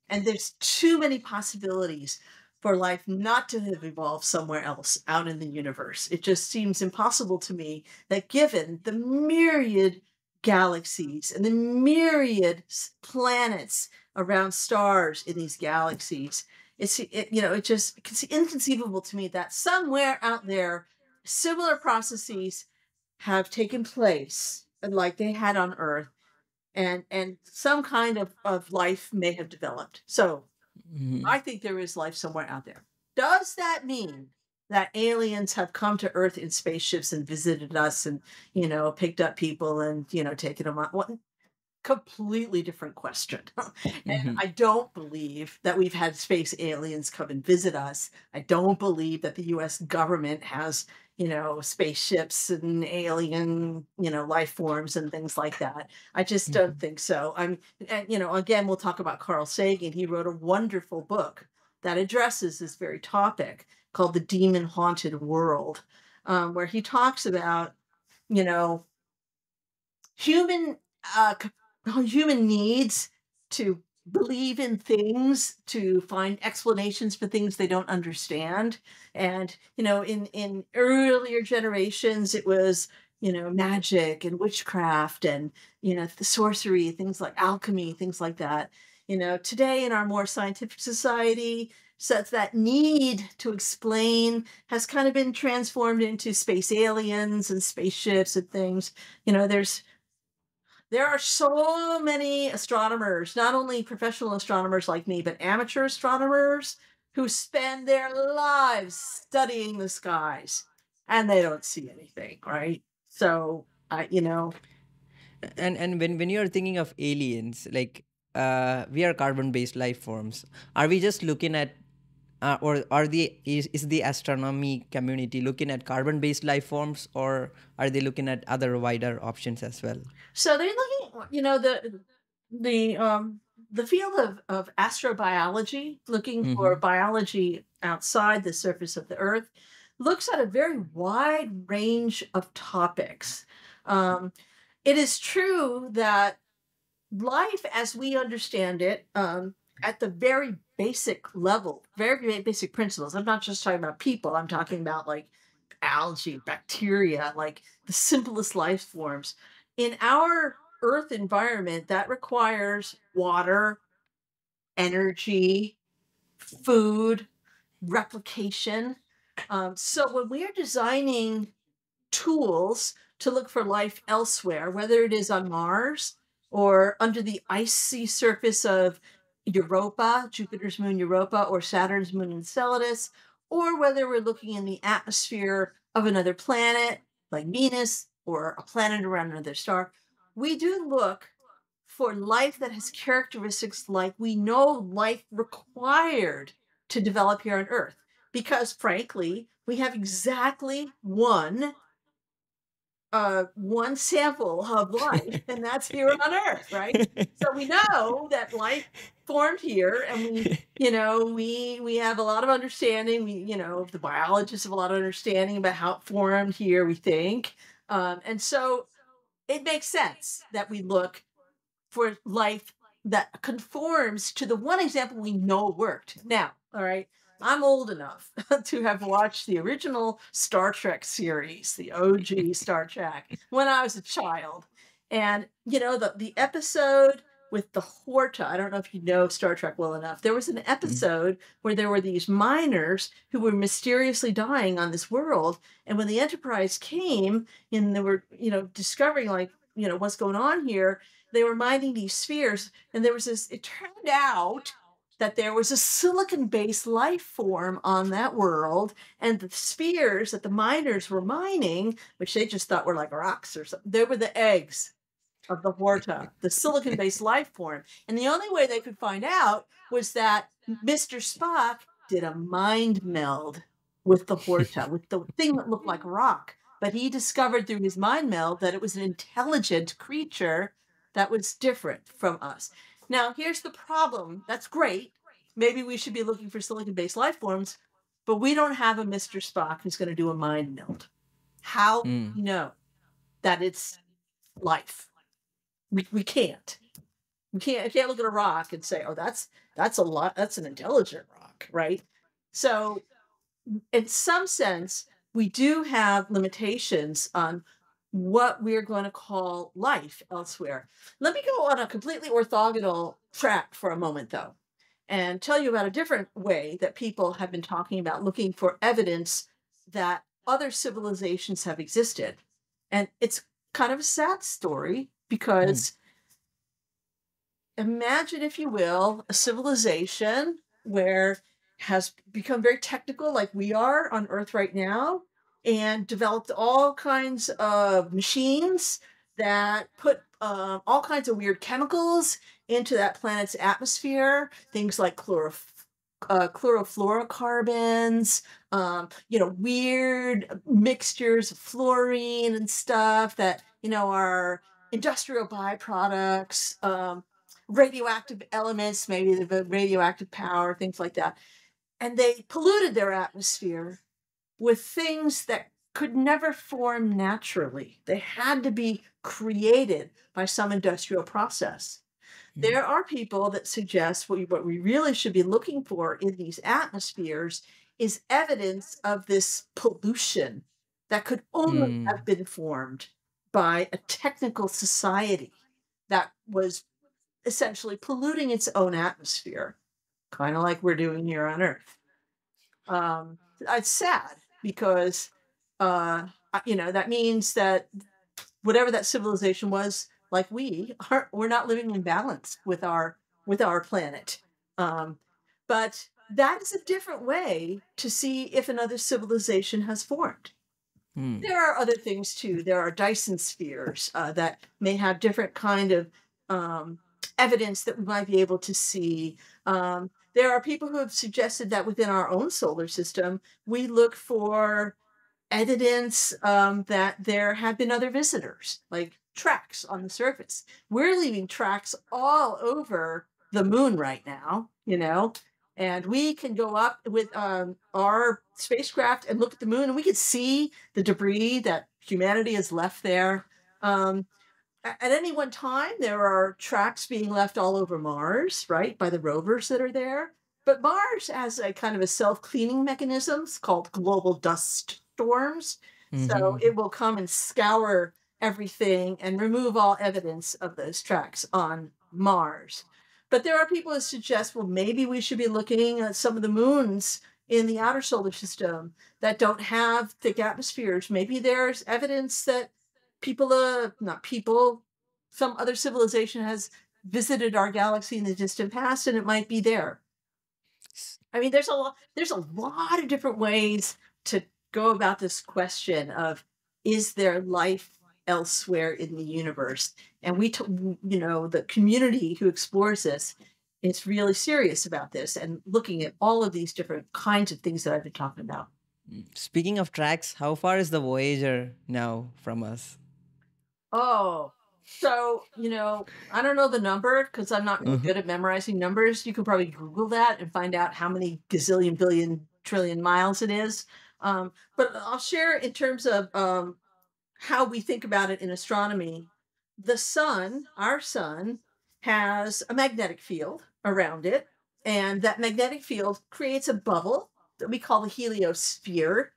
and there's too many possibilities for life not to have evolved somewhere else out in the universe. It just seems impossible to me that given the myriad galaxies and the myriad planets around stars in these galaxies. It's it, you know it just it's inconceivable to me that somewhere out there similar processes have taken place like they had on Earth, and and some kind of, of life may have developed. So mm-hmm. I think there is life somewhere out there. Does that mean that aliens have come to Earth in spaceships and visited us and you know picked up people and you know taken them on? Well, completely different question. and mm-hmm. I don't believe that we've had space aliens come and visit us. I don't believe that the US government has, you know, spaceships and alien, you know, life forms and things like that. I just mm-hmm. don't think so. I'm and, you know, again we'll talk about Carl Sagan. He wrote a wonderful book that addresses this very topic called The Demon Haunted World, um, where he talks about, you know, human uh, human needs to believe in things to find explanations for things they don't understand. And you know in in earlier generations it was you know magic and witchcraft and you know the sorcery things like alchemy things like that. You know today in our more scientific society such that need to explain has kind of been transformed into space aliens and spaceships and things you know there's there are so many astronomers, not only professional astronomers like me, but amateur astronomers who spend their lives studying the skies and they don't see anything, right? So, I, you know, and and when when you're thinking of aliens like uh we are carbon based life forms are we just looking at uh, or are the is, is the astronomy community looking at carbon based life forms or are they looking at other wider options as well so they're looking, you know, the the um the field of, of astrobiology, looking for mm-hmm. biology outside the surface of the Earth, looks at a very wide range of topics. Um, it is true that life as we understand it, um, at the very basic level, very basic principles, I'm not just talking about people, I'm talking about like algae, bacteria, like the simplest life forms. In our Earth environment, that requires water, energy, food, replication. Um, so when we are designing tools to look for life elsewhere, whether it is on Mars or under the icy surface of Europa, Jupiter's moon Europa, or Saturn's moon Enceladus, or whether we're looking in the atmosphere of another planet like Venus or a planet around another star, we do look for life that has characteristics like we know life required to develop here on Earth. Because frankly, we have exactly one uh, one sample of life, and that's here on Earth, right? So we know that life formed here, and we, you know, we we have a lot of understanding. We, you know, the biologists have a lot of understanding about how it formed here. We think, um, and so it makes sense that we look for life that conforms to the one example we know worked. Now, all right, I'm old enough to have watched the original Star Trek series, the OG Star Trek, when I was a child. And, you know, the, the episode with the Horta, I don't know if you know Star Trek well enough. There was an Mm. episode where there were these miners who were mysteriously dying on this world. And when the Enterprise came and they were, you know, discovering, like, you know, what's going on here, they were mining these spheres. And there was this, it turned out that there was a silicon based life form on that world, and the spheres that the miners were mining, which they just thought were like rocks or something, they were the eggs of the Horta, the silicon based life form. And the only way they could find out was that Mr. Spock did a mind meld with the Horta, with the thing that looked like rock. But he discovered through his mind meld that it was an intelligent creature that was different from us. Now, here's the problem. That's great. Maybe we should be looking for silicon based life forms, but we don't have a Mr. Spock who's going to do a mind meld. How do Mm. we know that it's life? We, we can't. We can't, we can't look at a rock and say, oh, that's that's a lot, that's an intelligent rock, right? So, in some sense, we do have limitations on what we're going to call life elsewhere. Let me go on a completely orthogonal track for a moment, though, and tell you about a different way that people have been talking about looking for evidence that other civilizations have existed. And it's kind of a sad story hmm. because imagine, if you will, a civilization where has become very technical like we are on earth right now and developed all kinds of machines that put um, all kinds of weird chemicals into that planet's atmosphere things like uh, chlorofluorocarbons um, you know weird mixtures of fluorine and stuff that you know are industrial byproducts um, radioactive elements maybe the radioactive power things like that. And they polluted their atmosphere with things that could never form naturally. They had to be created by some industrial process. Mm. There are people that suggest what we, what we really should be looking for in these atmospheres is evidence of this pollution that could only Mm. have been formed by a technical society that was essentially polluting its own atmosphere, kind of like we're doing here on Earth. Um, it's sad because uh, you know that means that whatever that civilization was, like we are we're not living in balance with our with our planet. Um, but that is a different way to see if another civilization has formed. Hmm. There are other things too. There are Dyson spheres uh, that may have different kind of um, evidence that we might be able to see. Um, there are people who have suggested that within our own solar system, we look for evidence um, that there have been other visitors, like tracks on the surface. We're leaving tracks all over the moon right now, you know, and we can go up with um, our spacecraft and look at the moon and we can see the debris that humanity has left there. Um, at any one time, there are tracks being left all over Mars, right, by the rovers that are there. But Mars has a kind of a self cleaning mechanism called global dust storms. So Mhm. it will come and scour everything and remove all evidence of those tracks on Mars. But there are people who suggest, well, maybe we should be looking at some of the moons in the outer solar system that don't have thick atmospheres. Maybe there's evidence that people, uh, not people, some other civilization has visited our galaxy in the distant past, and it might be there. I mean, there's a lot. There's a lot of different ways to go about this question of is there life elsewhere in the universe? And we, t- you know, the community who explores this is really serious about this and looking at all of these different kinds of things that I've been talking about. Speaking of tracks, how far is the Voyager now from us? Oh, so you know, I don't know the number because I'm not really Mhm. good at memorizing numbers. You can probably Google that and find out how many gazillion, billion, trillion miles it is. Um, but I'll share in terms of um, how we think about it in astronomy. The sun, our sun, has a magnetic field around it, and that magnetic field creates a bubble that we call the heliosphere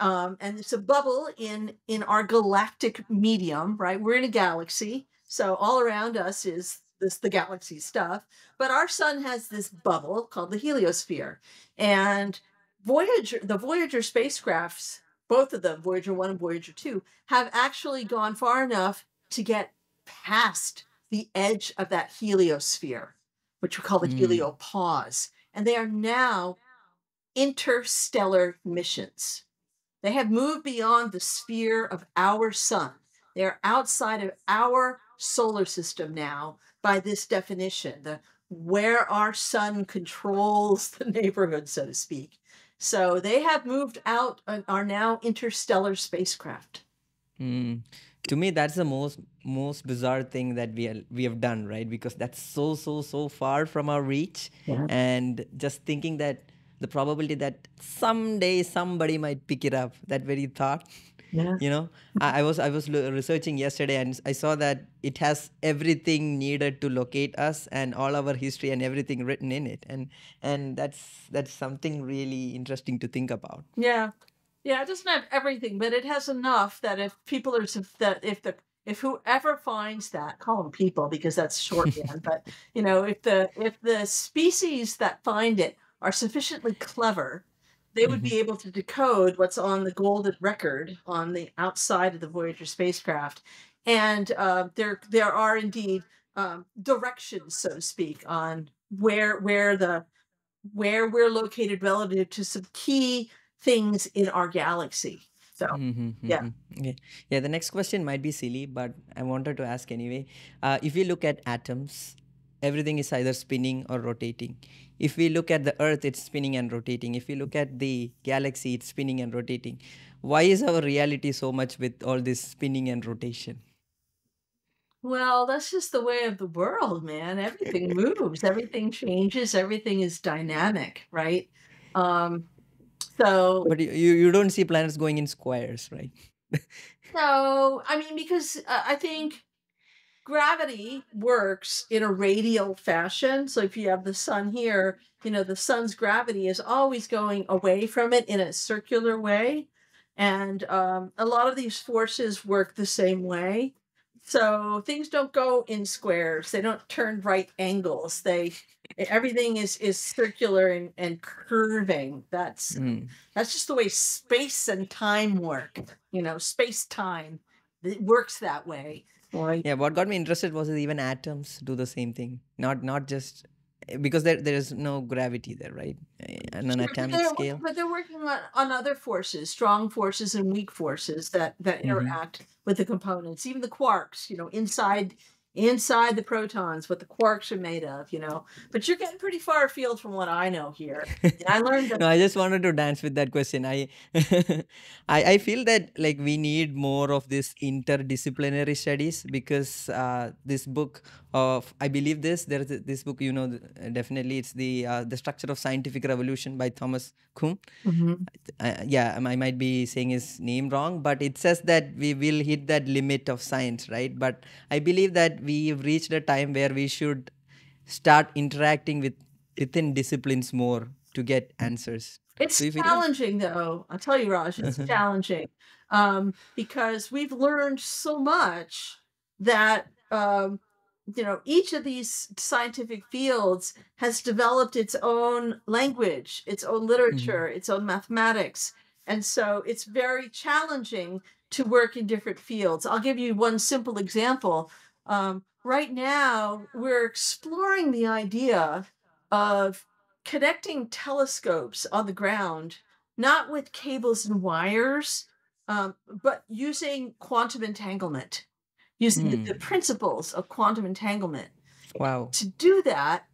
um, and it's a bubble in in our galactic medium right we're in a galaxy so all around us is this the galaxy stuff but our sun has this bubble called the heliosphere and voyager the voyager spacecrafts both of them voyager 1 and voyager 2 have actually gone far enough to get past the edge of that heliosphere which we call the Mm. heliopause and they are now interstellar missions they have moved beyond the sphere of our sun. They are outside of our solar system now by this definition, the where our sun controls the neighborhood, so to speak. So they have moved out and are now interstellar spacecraft. Mm. To me, that's the most most bizarre thing that we are, we have done, right? Because that's so so so far from our reach, Yeah. and just thinking that the probability that someday somebody might pick it up, that very thought, Yeah. you know, I, I was I was researching yesterday, and I saw that it has everything needed to locate us and all our history and everything written in it, and and that's that's something really interesting to think about. Yeah. Yeah, it doesn't have everything, but it has enough that if people are that if the if whoever finds that, call them people because that's shorthand, but you know, if the if the species that find it are sufficiently clever, they would be able to decode what's on the golden record on the outside of the Voyager spacecraft, and uh, there there are indeed um, directions, so to speak, on where where the where we're located relative to some key things in our galaxy. So Mhm, Yeah. mhm. Yeah, the next question might be silly, but I wanted to ask anyway. Uh, if you look at atoms, everything is either spinning or rotating. If we look at the Earth, it's spinning and rotating. If we look at the galaxy, it's spinning and rotating. Why is our reality so much with all this spinning and rotation? well, that's just the way of the world, man. Everything moves, everything changes, everything is dynamic, right? Um, so But you, you don't see planets going in squares, right? No, I mean because uh, I think gravity works in a radial fashion. So if you have the sun here, you know the sun's gravity is always going away from it in a circular way, and um, a lot of these forces work the same way. So things don't go in squares. They don't turn right angles. They everything is is circular and, and curving. That's Mm. that's just the way space and time work. You know, space time it works that way. Right. Yeah, what got me interested was that even atoms do the same thing. Not not just because there there is no gravity there, right? Eh, On an Sure, atomic they're scale. but they're working on, on other forces, strong forces and weak forces that that hmm interact with the components. Even the quarks, you know, inside inside the protons, what the quarks are made of, you know. But you're getting pretty far afield from what I know here. And I learned that no, I just wanted to dance with that question. I, I, I feel that like we need more of this interdisciplinary studies because uh, this book of I believe this there is this book you know definitely it's the uh, the structure of scientific revolution by Thomas Kuhn. Mhm. uh, yeah, I might be saying his name wrong, but it says that we will hit that limit of science, right? But I believe that we've reached a time where we should start interacting with within disciplines more to get answers. It's feel challenging though. I'll tell you, Raj, it's challenging. Um, because we've learned so much that um, you know, each of these scientific fields has developed its own language, its own Mhm. literature, its own mathematics. And so it's very challenging to work in different fields. I'll give you one simple example. Um, right now, we're exploring the idea of connecting telescopes on the ground, not with cables and wires, um, but using quantum entanglement, using the, the Hmm. principles of quantum entanglement. Wow. To do that,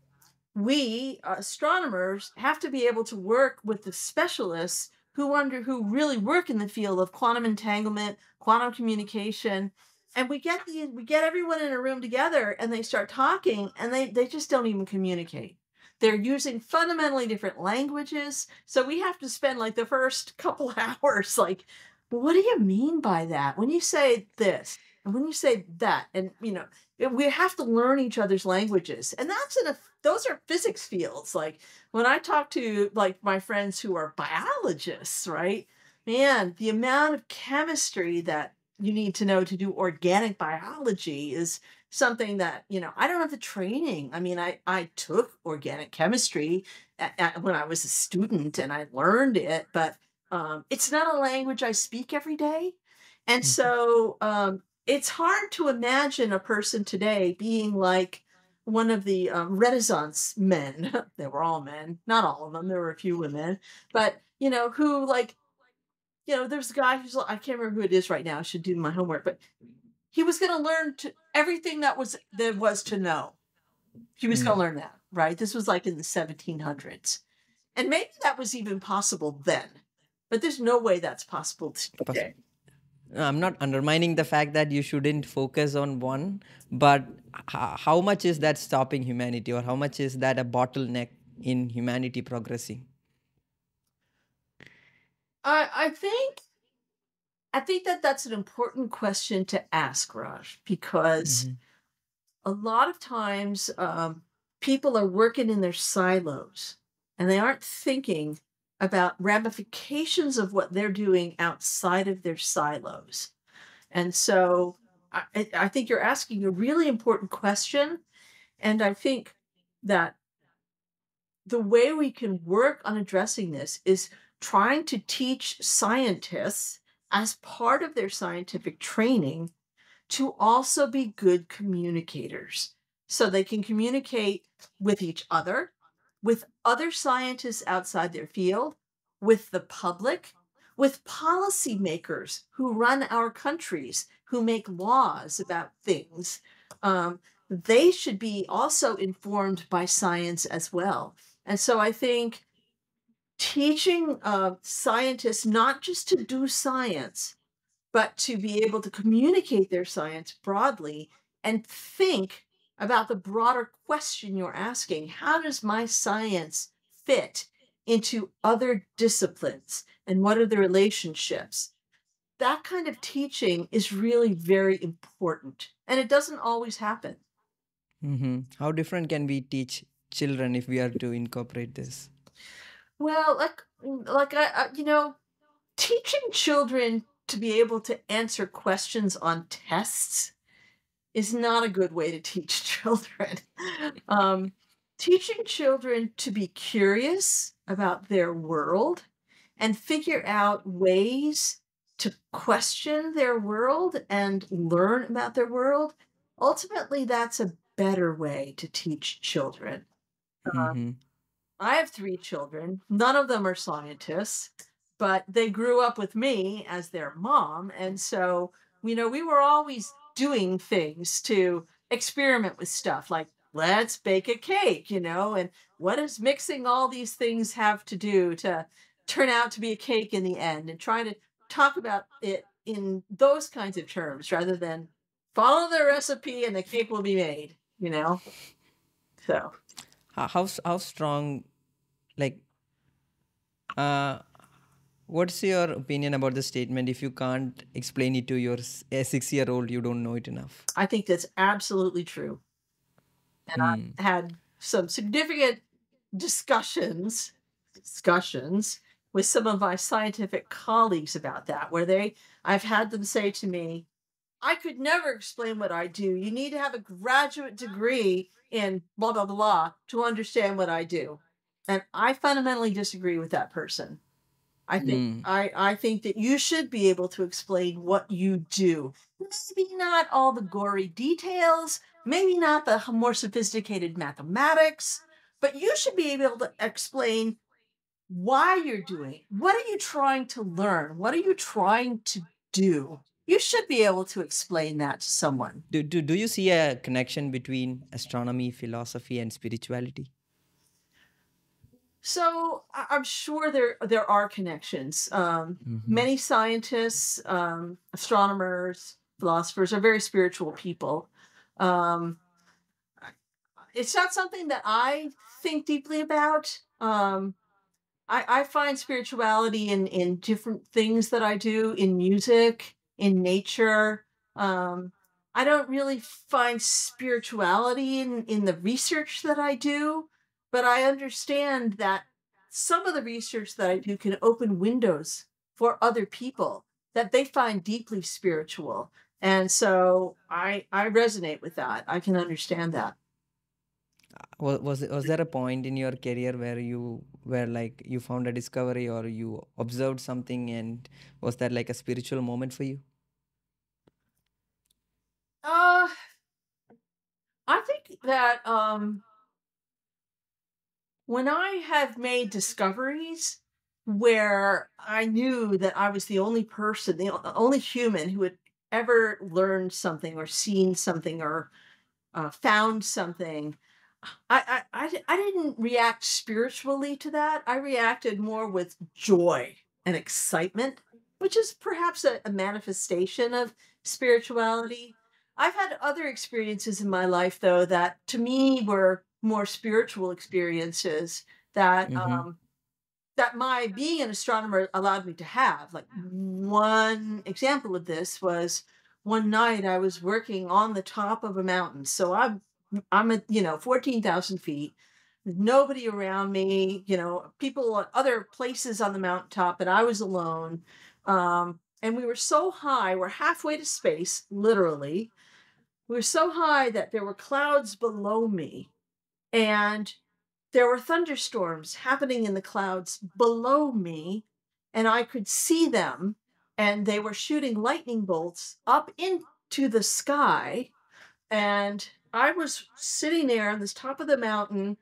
we astronomers have to be able to work with the specialists who under who really work in the field of quantum entanglement, quantum communication, and we get the we get everyone in a room together and they start talking and they they just don't even communicate. They're using fundamentally different languages, so we have to spend like the first couple hours like, what do you mean by that? When you say this and when you say that, and you know, we have to learn each other's languages, and that's in a those are physics fields. Like when I talk to like my friends who are biologists, right? Man, the amount of chemistry that you need to know to do organic biology is something that you know i don't have the training. I mean i i took organic chemistry a- a- when i was a student and i learned it but um, it's not a language i speak every day. And Mhm. so um, it's hard to imagine a person today being like one of the um, renaissance men. They were all men not all of them there were a few women but you know who like you know there's a guy who's i can't remember who it is right now i should do my homework but he was going to learn to everything that was there was to know. He was going to mm. learn that right? This was like in the 1700s and maybe that was even possible then but there's no way that's possible Pos- today. I'm not undermining the fact that you shouldn't focus on one, but how much is that stopping humanity, or how much is that a bottleneck in humanity progressing? I i think i think that that's an important question to ask raj because Mhm. a lot of times um, people are working in their silos and they aren't thinking about ramifications of what they're doing outside of their silos. And so I I think you're asking a really important question. And I think that the way we can work on addressing this is trying to teach scientists as part of their scientific training to also be good communicators so they can communicate with each other, with other scientists outside their field, with the public, with policymakers who run our countries, who make laws about things. Um, they should be also informed by science as well. And so I think teaching uh, scientists not just to do science, but to be able to communicate their science broadly and think about the broader question you're asking. How does my science fit into other disciplines? And what are the relationships? That kind of teaching is really very important. And it doesn't always happen. Mm -hmm. How different can we teach children if we are to incorporate this? Well, like, like I, I, you know, teaching children to be able to answer questions on tests is not a good way to teach children. um, teaching children to be curious about their world and figure out ways to question their world and learn about their world, ultimately that's a better way to teach children. Uh, hmm I have three children. None of them are scientists, but they grew up with me as their mom. And so, you know, we were always doing things to experiment with stuff like, let's bake a cake, you know, and what does mixing all these things have to do to turn out to be a cake in the end? And trying to talk about it in those kinds of terms rather than follow the recipe and the cake will be made, you know? So. How, how strong, like, uh, what's your opinion about the statement? If you can't explain it to your a six year old, you don't know it enough. I think that's absolutely true. And Hmm. I've had some significant discussions, discussions with some of my scientific colleagues about that, where they, I've had them say to me, I could never explain what I do. You need to have a graduate degree in blah, blah, blah to understand what I do. And I fundamentally disagree with that person. I think Mm. I, I think that you should be able to explain what you do. Maybe not all the gory details, maybe not the more sophisticated mathematics, but you should be able to explain why you're doing. it. What are you trying to learn? What are you trying to do? You should be able to explain that to someone. Do, do, do you see a connection between astronomy, philosophy, and spirituality? So I'm sure there there are connections. Um, Mhm. Many scientists, um, astronomers, philosophers are very spiritual people. Um, it's not something that I think deeply about. Um, I, I find spirituality in in different things that I do in music, in nature. Um, I don't really find spirituality in in the research that I do, but I understand that some of the research that I do can open windows for other people that they find deeply spiritual. And so I I resonate with that. I can understand that. was was was there a point in your career where you where like you found a discovery or you observed something and was that like a spiritual moment for you? Uh I think that um when I have made discoveries where I knew that I was the only person, the only human who had ever learned something or seen something or uh, found something, I, I, I, didn't react spiritually to that. I reacted more with joy and excitement, which is perhaps a, a manifestation of spirituality. I've had other experiences in my life, though, that to me were more spiritual experiences that mm-hmm. um, that my being an astronomer allowed me to have. Like one example of this was one night I was working on the top of a mountain. So I'm I'm at you know fourteen thousand feet. There's nobody around me. You know, people at other places on the mountaintop, and I was alone. Um, and we were so high. We're halfway to space, literally. We were so high that there were clouds below me, and there were thunderstorms happening in the clouds below me, and I could see them, and they were shooting lightning bolts up into the sky. And I was sitting there on this top of the mountain,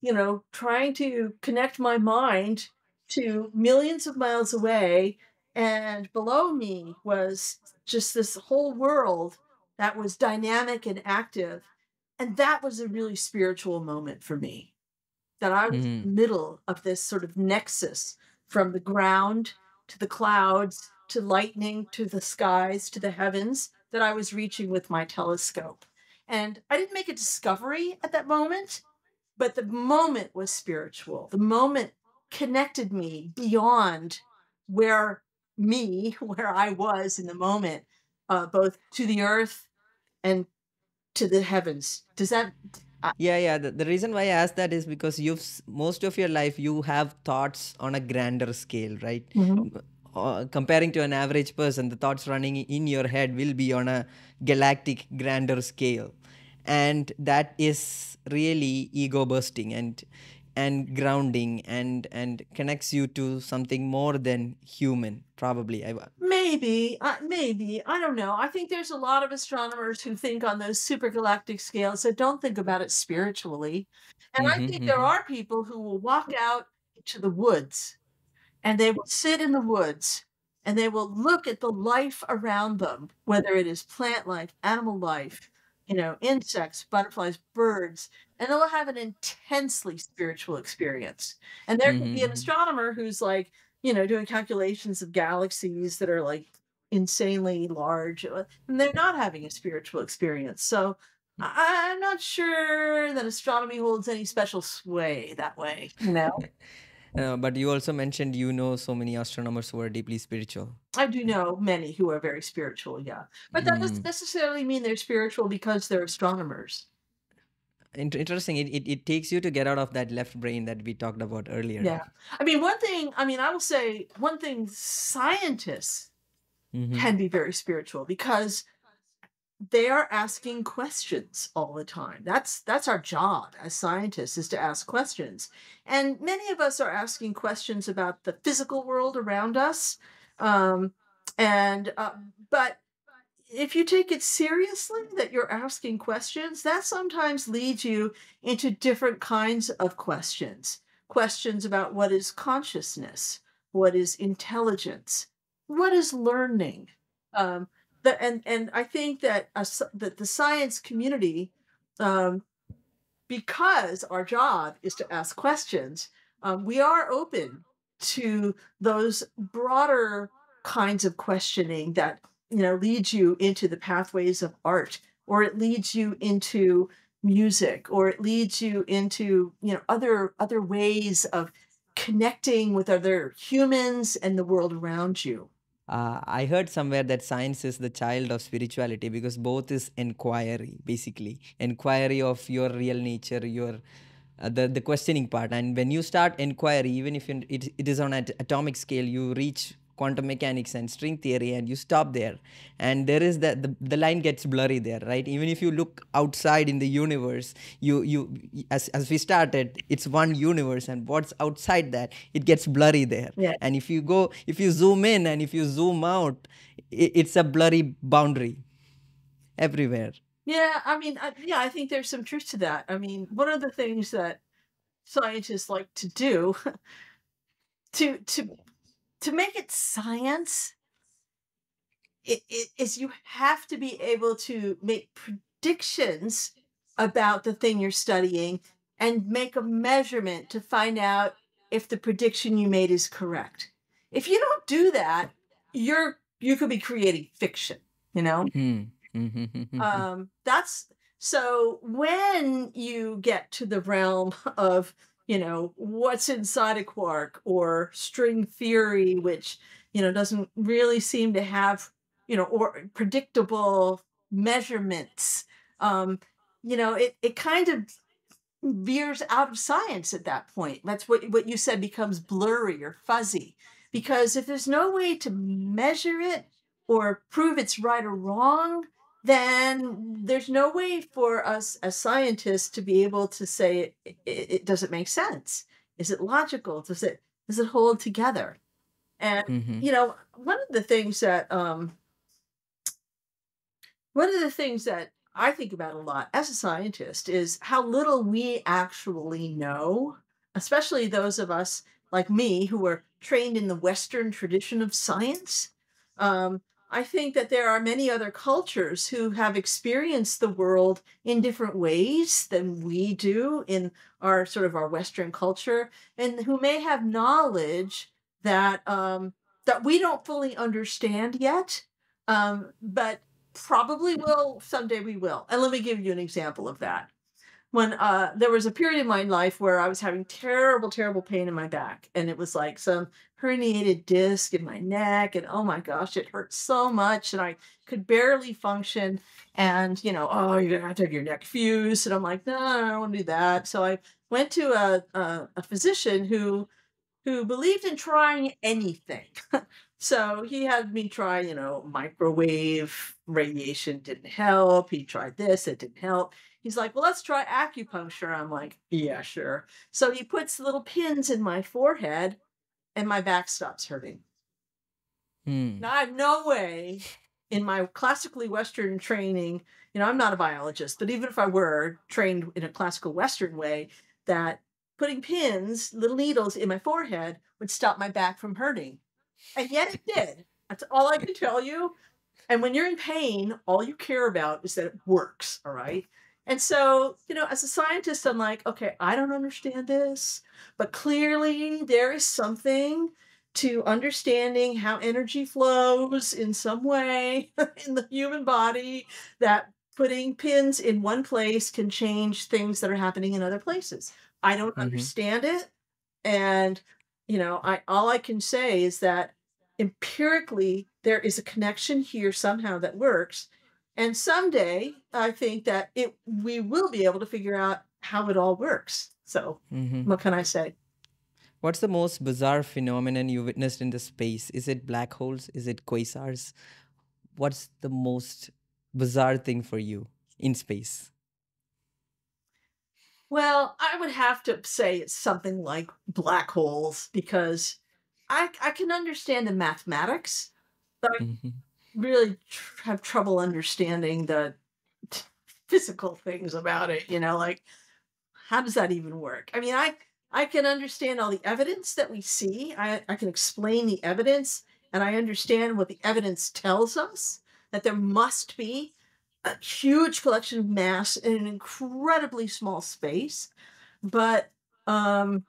you know, trying to connect my mind to millions of miles away. And below me was just this whole world that was dynamic and active. And that was a really spiritual moment for me that I was in Mm-hmm. the middle of this sort of nexus from the ground to the clouds to lightning to the skies to the heavens that I was reaching with my telescope. And I didn't make a discovery at that moment, but the moment was spiritual. The moment connected me beyond where me, where I was in the moment, uh, both to the earth and to the heavens. Does that? I- yeah yeah the, the reason why i asked that is because you've most of your life you have thoughts on a grander scale right Mhm. Uh, comparing to an average person the thoughts running in your head will be on a galactic grander scale. And that is really ego busting and and grounding and and connects you to something more than human probably. I, maybe uh, maybe. I don't know. I think there's a lot of astronomers who think on those supergalactic scales that don't think about it spiritually. And i Mhm, think there mhm. are people who will walk out into the woods and they will sit in the woods and they will look at the life around them, whether it is plant life, animal life, you know, insects, butterflies, birds, and they'll have an intensely spiritual experience. And there could be an Mhm, astronomer who's like, you know, doing calculations of galaxies that are like insanely large, uh, and they're not having a spiritual experience. So I- I'm not sure that astronomy holds any special sway that way, you know? Uh, but you also mentioned you know so many astronomers who are deeply spiritual. I do know many who are very spiritual, yeah. But that doesn't Mm. necessarily mean they're spiritual because they're astronomers. Int- interesting. It, it it takes you to get out of that left brain that we talked about earlier. Yeah. I mean, one thing, I mean, I will say one thing scientists Mhm. can be very spiritual because they are asking questions all the time. That's that's our job as scientists is to ask questions. And many of us are asking questions about the physical world around us. Um, and uh, but if you take it seriously that you're asking questions, that sometimes leads you into different kinds of questions. Questions about what is consciousness, what is intelligence, what is learning. Um, the, and and I think that a that the science community, um, because our job is to ask questions, um, we are open to those broader kinds of questioning that you know leads you into the pathways of art or it leads you into music or it leads you into you know other other ways of connecting with other humans and the world around you Uh, I heard somewhere that science is the child of spirituality because both is inquiry, basically inquiry of your real nature, your uh, the the questioning part. And when you start inquiry, even if it, it is on an atomic scale, you reach quantum mechanics and string theory, and you stop there. And there is that the, the line gets blurry there, right? Even if you look outside in the universe, you you as as we started, it's one universe, and what's outside that, it gets blurry there. Yeah. And if you go, if you zoom in and if you zoom out, i it's a blurry boundary everywhere. Yeah, I mean, I, yeah, I think there's some truth to that. I mean, one of the things that scientists like to do to to to make it science it, it is you have to be able to make predictions about the thing you're studying and make a measurement to find out if the prediction you made is correct. If you don't do that, you're you could be creating fiction, you know? Hmm. Mhm. um that's so when you get to the realm of you know what's inside a quark or string theory which you know doesn't really seem to have you know or predictable measurements. Um you know it it kind of veers out of science at that point. That's what what you said becomes blurry or fuzzy because if there's no way to measure it or prove it's right or wrong then there's no way for us as scientists to be able to say it, it, it does it make sense. Is it logical? Does it does it hold together? And Mhm. you know one of the things that um one of the things that i think about a lot as a scientist is how little we actually know especially those of us like me who were trained in the western tradition of science. Um, I think that there are many other cultures who have experienced the world in different ways than we do in our sort of our Western culture, and who may have knowledge that um, that we don't fully understand yet, um, but probably will someday. We will. And let me give you an example of that. When uh, there was a period in my life where I was having terrible, terrible pain in my back, and it was like some herniated disc in my neck and oh my gosh it hurt so much and i could barely function and you know oh you're gonna have to have your neck fused and i'm like no i don't want to do that so i went to a, a, a physician who who believed in trying anything. so he had me try, you know, microwave radiation didn't help. He tried this, it didn't help. He's like, well, let's try acupuncture. I'm like, yeah, sure. So he puts little pins in my forehead and my back stops hurting. Hmm. Now, I have no way in my classically Western training, you know, I'm not a biologist, but even if I were trained in a classical Western way, that putting pins, little needles in my forehead would stop my back from hurting. And yet it did. That's all I can tell you. And when you're in pain, all you care about is that it works. All right. And so, you know, as a scientist, I'm like, okay, I don't understand this, but clearly there is something to understanding how energy flows in some way in the human body that putting pins in one place can change things that are happening in other places. I don't Mhm. understand it. And, you know, I all I can say is that empirically there is a connection here somehow that works. And someday I think that it we will be able to figure out how it all works. So Mhm. what can I say? What's the most bizarre phenomenon you witnessed in the space? Is it black holes? Is it quasars? What's the most bizarre thing for you in space? Well, I would have to say it's something like black holes because I I can understand the mathematics, but I Mhm. really tr- have trouble understanding the t- physical things about it. You know, like how does that even work? I mean, I I can understand all the evidence that we see. I I can explain the evidence, and I understand what the evidence tells us that there must be a huge collection of mass in an incredibly small space. But um,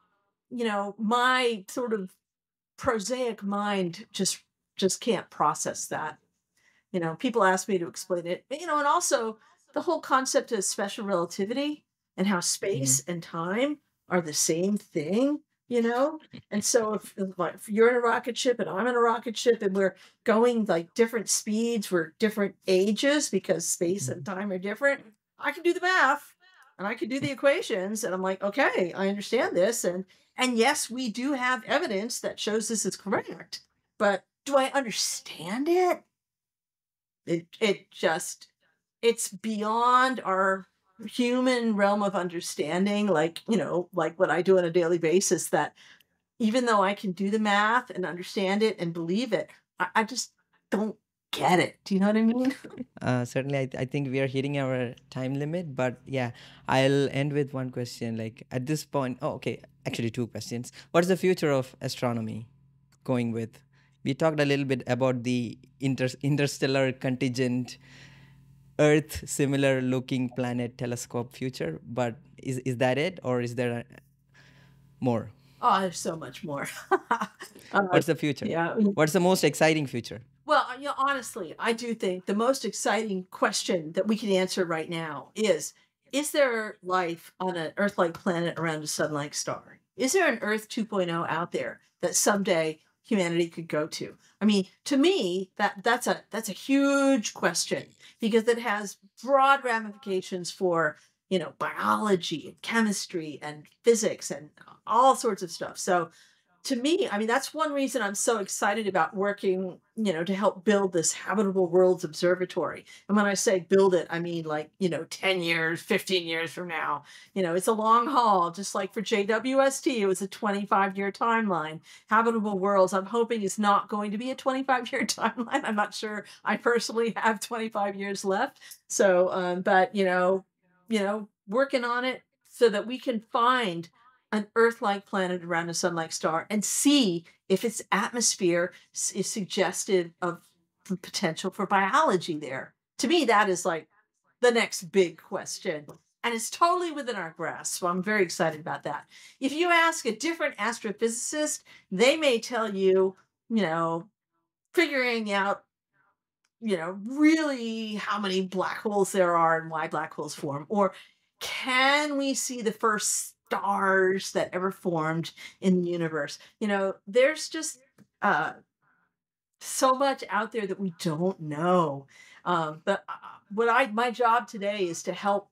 you know, my sort of prosaic mind just just can't process that. You know, people ask me to explain it. You know, and also the whole concept of special relativity and how Mhm. space and time are the same thing, you know? And so if, if you're in a rocket ship and I'm in a rocket ship and we're going like different speeds, we're different ages because space and Mhm. time are different, I can do the math and I can do the equations and I'm like, okay, I understand this and and yes, we do have evidence that shows this is correct. But do I understand it? It it just it's beyond our human realm of understanding like you know like what i do on a daily basis that even though i can do the math and understand it and believe it i, I just don't get it do you know what i mean Uh, certainly, I, I think we are hitting our time limit, but yeah, I'll end with one question. Like at this point, oh, okay, actually, two questions. What's the future of astronomy going with? We talked a little bit about the inter- interstellar contingent, Earth similar looking planet telescope future, but is, is that it, or is there more? oh there's so much more uh, What's the future? yeah What's the most exciting future? Well, you know, honestly, I do think the most exciting question that we can answer right now is Is there life on an Earth like planet around a sun like star? Is there an Earth 2.0 out there that someday humanity could go to? I mean, to me, that that's a that's a huge question because it has broad ramifications for you know biology and chemistry and physics and all sorts of stuff. So to me, I mean, that's one reason I'm so excited about working, you know, to help build this Habitable Worlds Observatory. And when I say build it, I mean like, you know, 10 years, 15 years from now. You know, it's a long haul, just like for JWST, it was a 25 year timeline. Habitable Worlds, I'm hoping, is not going to be a 25 year timeline. I'm not sure I personally have 25 years left. So, um, but, you know, you know, working on it so that we can find an Earth-like planet around a sun-like star and see if its atmosphere is suggestive of the potential for biology there. To me, that is like the next big question. And it's totally within our grasp. So I'm very excited about that. If you ask a different astrophysicist, they may tell you, you know, figuring out, you know, really how many black holes there are and why black holes form, or can we see the first stars that ever formed in the universe? You know, there's just uh, so much out there that we don't know. Um, but uh, what I my job today is to help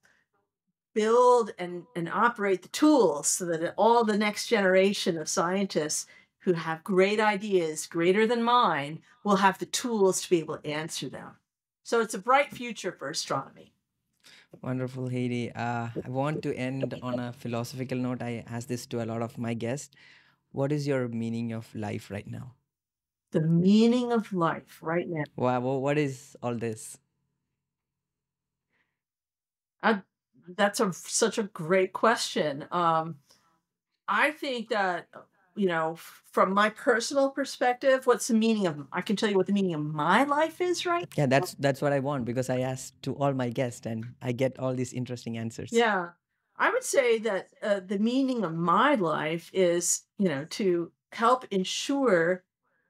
build and and operate the tools so that all the next generation of scientists who have great ideas, greater than mine, will have the tools to be able to answer them. So it's a bright future for astronomy. Wonderful, Heidi. Uh, I want to end on a philosophical note. I ask this to a lot of my guests. What is your meaning of life right now? The meaning of life right now. Wow, wha- what is all this? I, that's a such a great question. Um, I think that you know, from my personal perspective, what's the meaning of? I can tell you what the meaning of my life is right Yeah, that's that's what I want because I asked to all my guests and I get all these interesting answers. Yeah, I would say that uh, the meaning of my life is, you know, to help ensure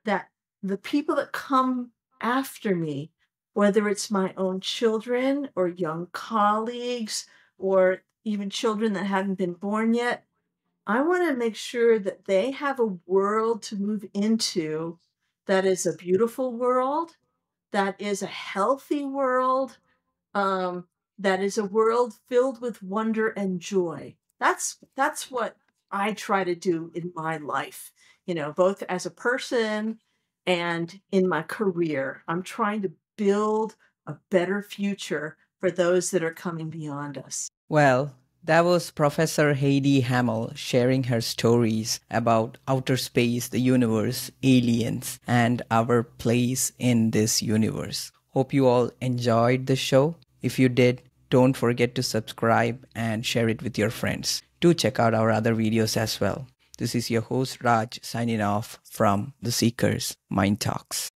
that the people that come after me, whether it's my own children or young colleagues or even children that haven't been born yet, I want to make sure that they have a world to move into that is a beautiful world, that is a healthy world, um, that is a world filled with wonder and joy. That's that's what I try to do in my life, you know, both as a person and in my career. I'm trying to build a better future for those that are coming beyond us. Well, that was Professor Heidi Hammel sharing her stories about outer space, the universe, aliens, and our place in this universe. Hope you all enjoyed the show. If you did, don't forget to subscribe and share it with your friends. Do check out our other videos as well. This is your host Raj signing off from The Seekers Mind Talks.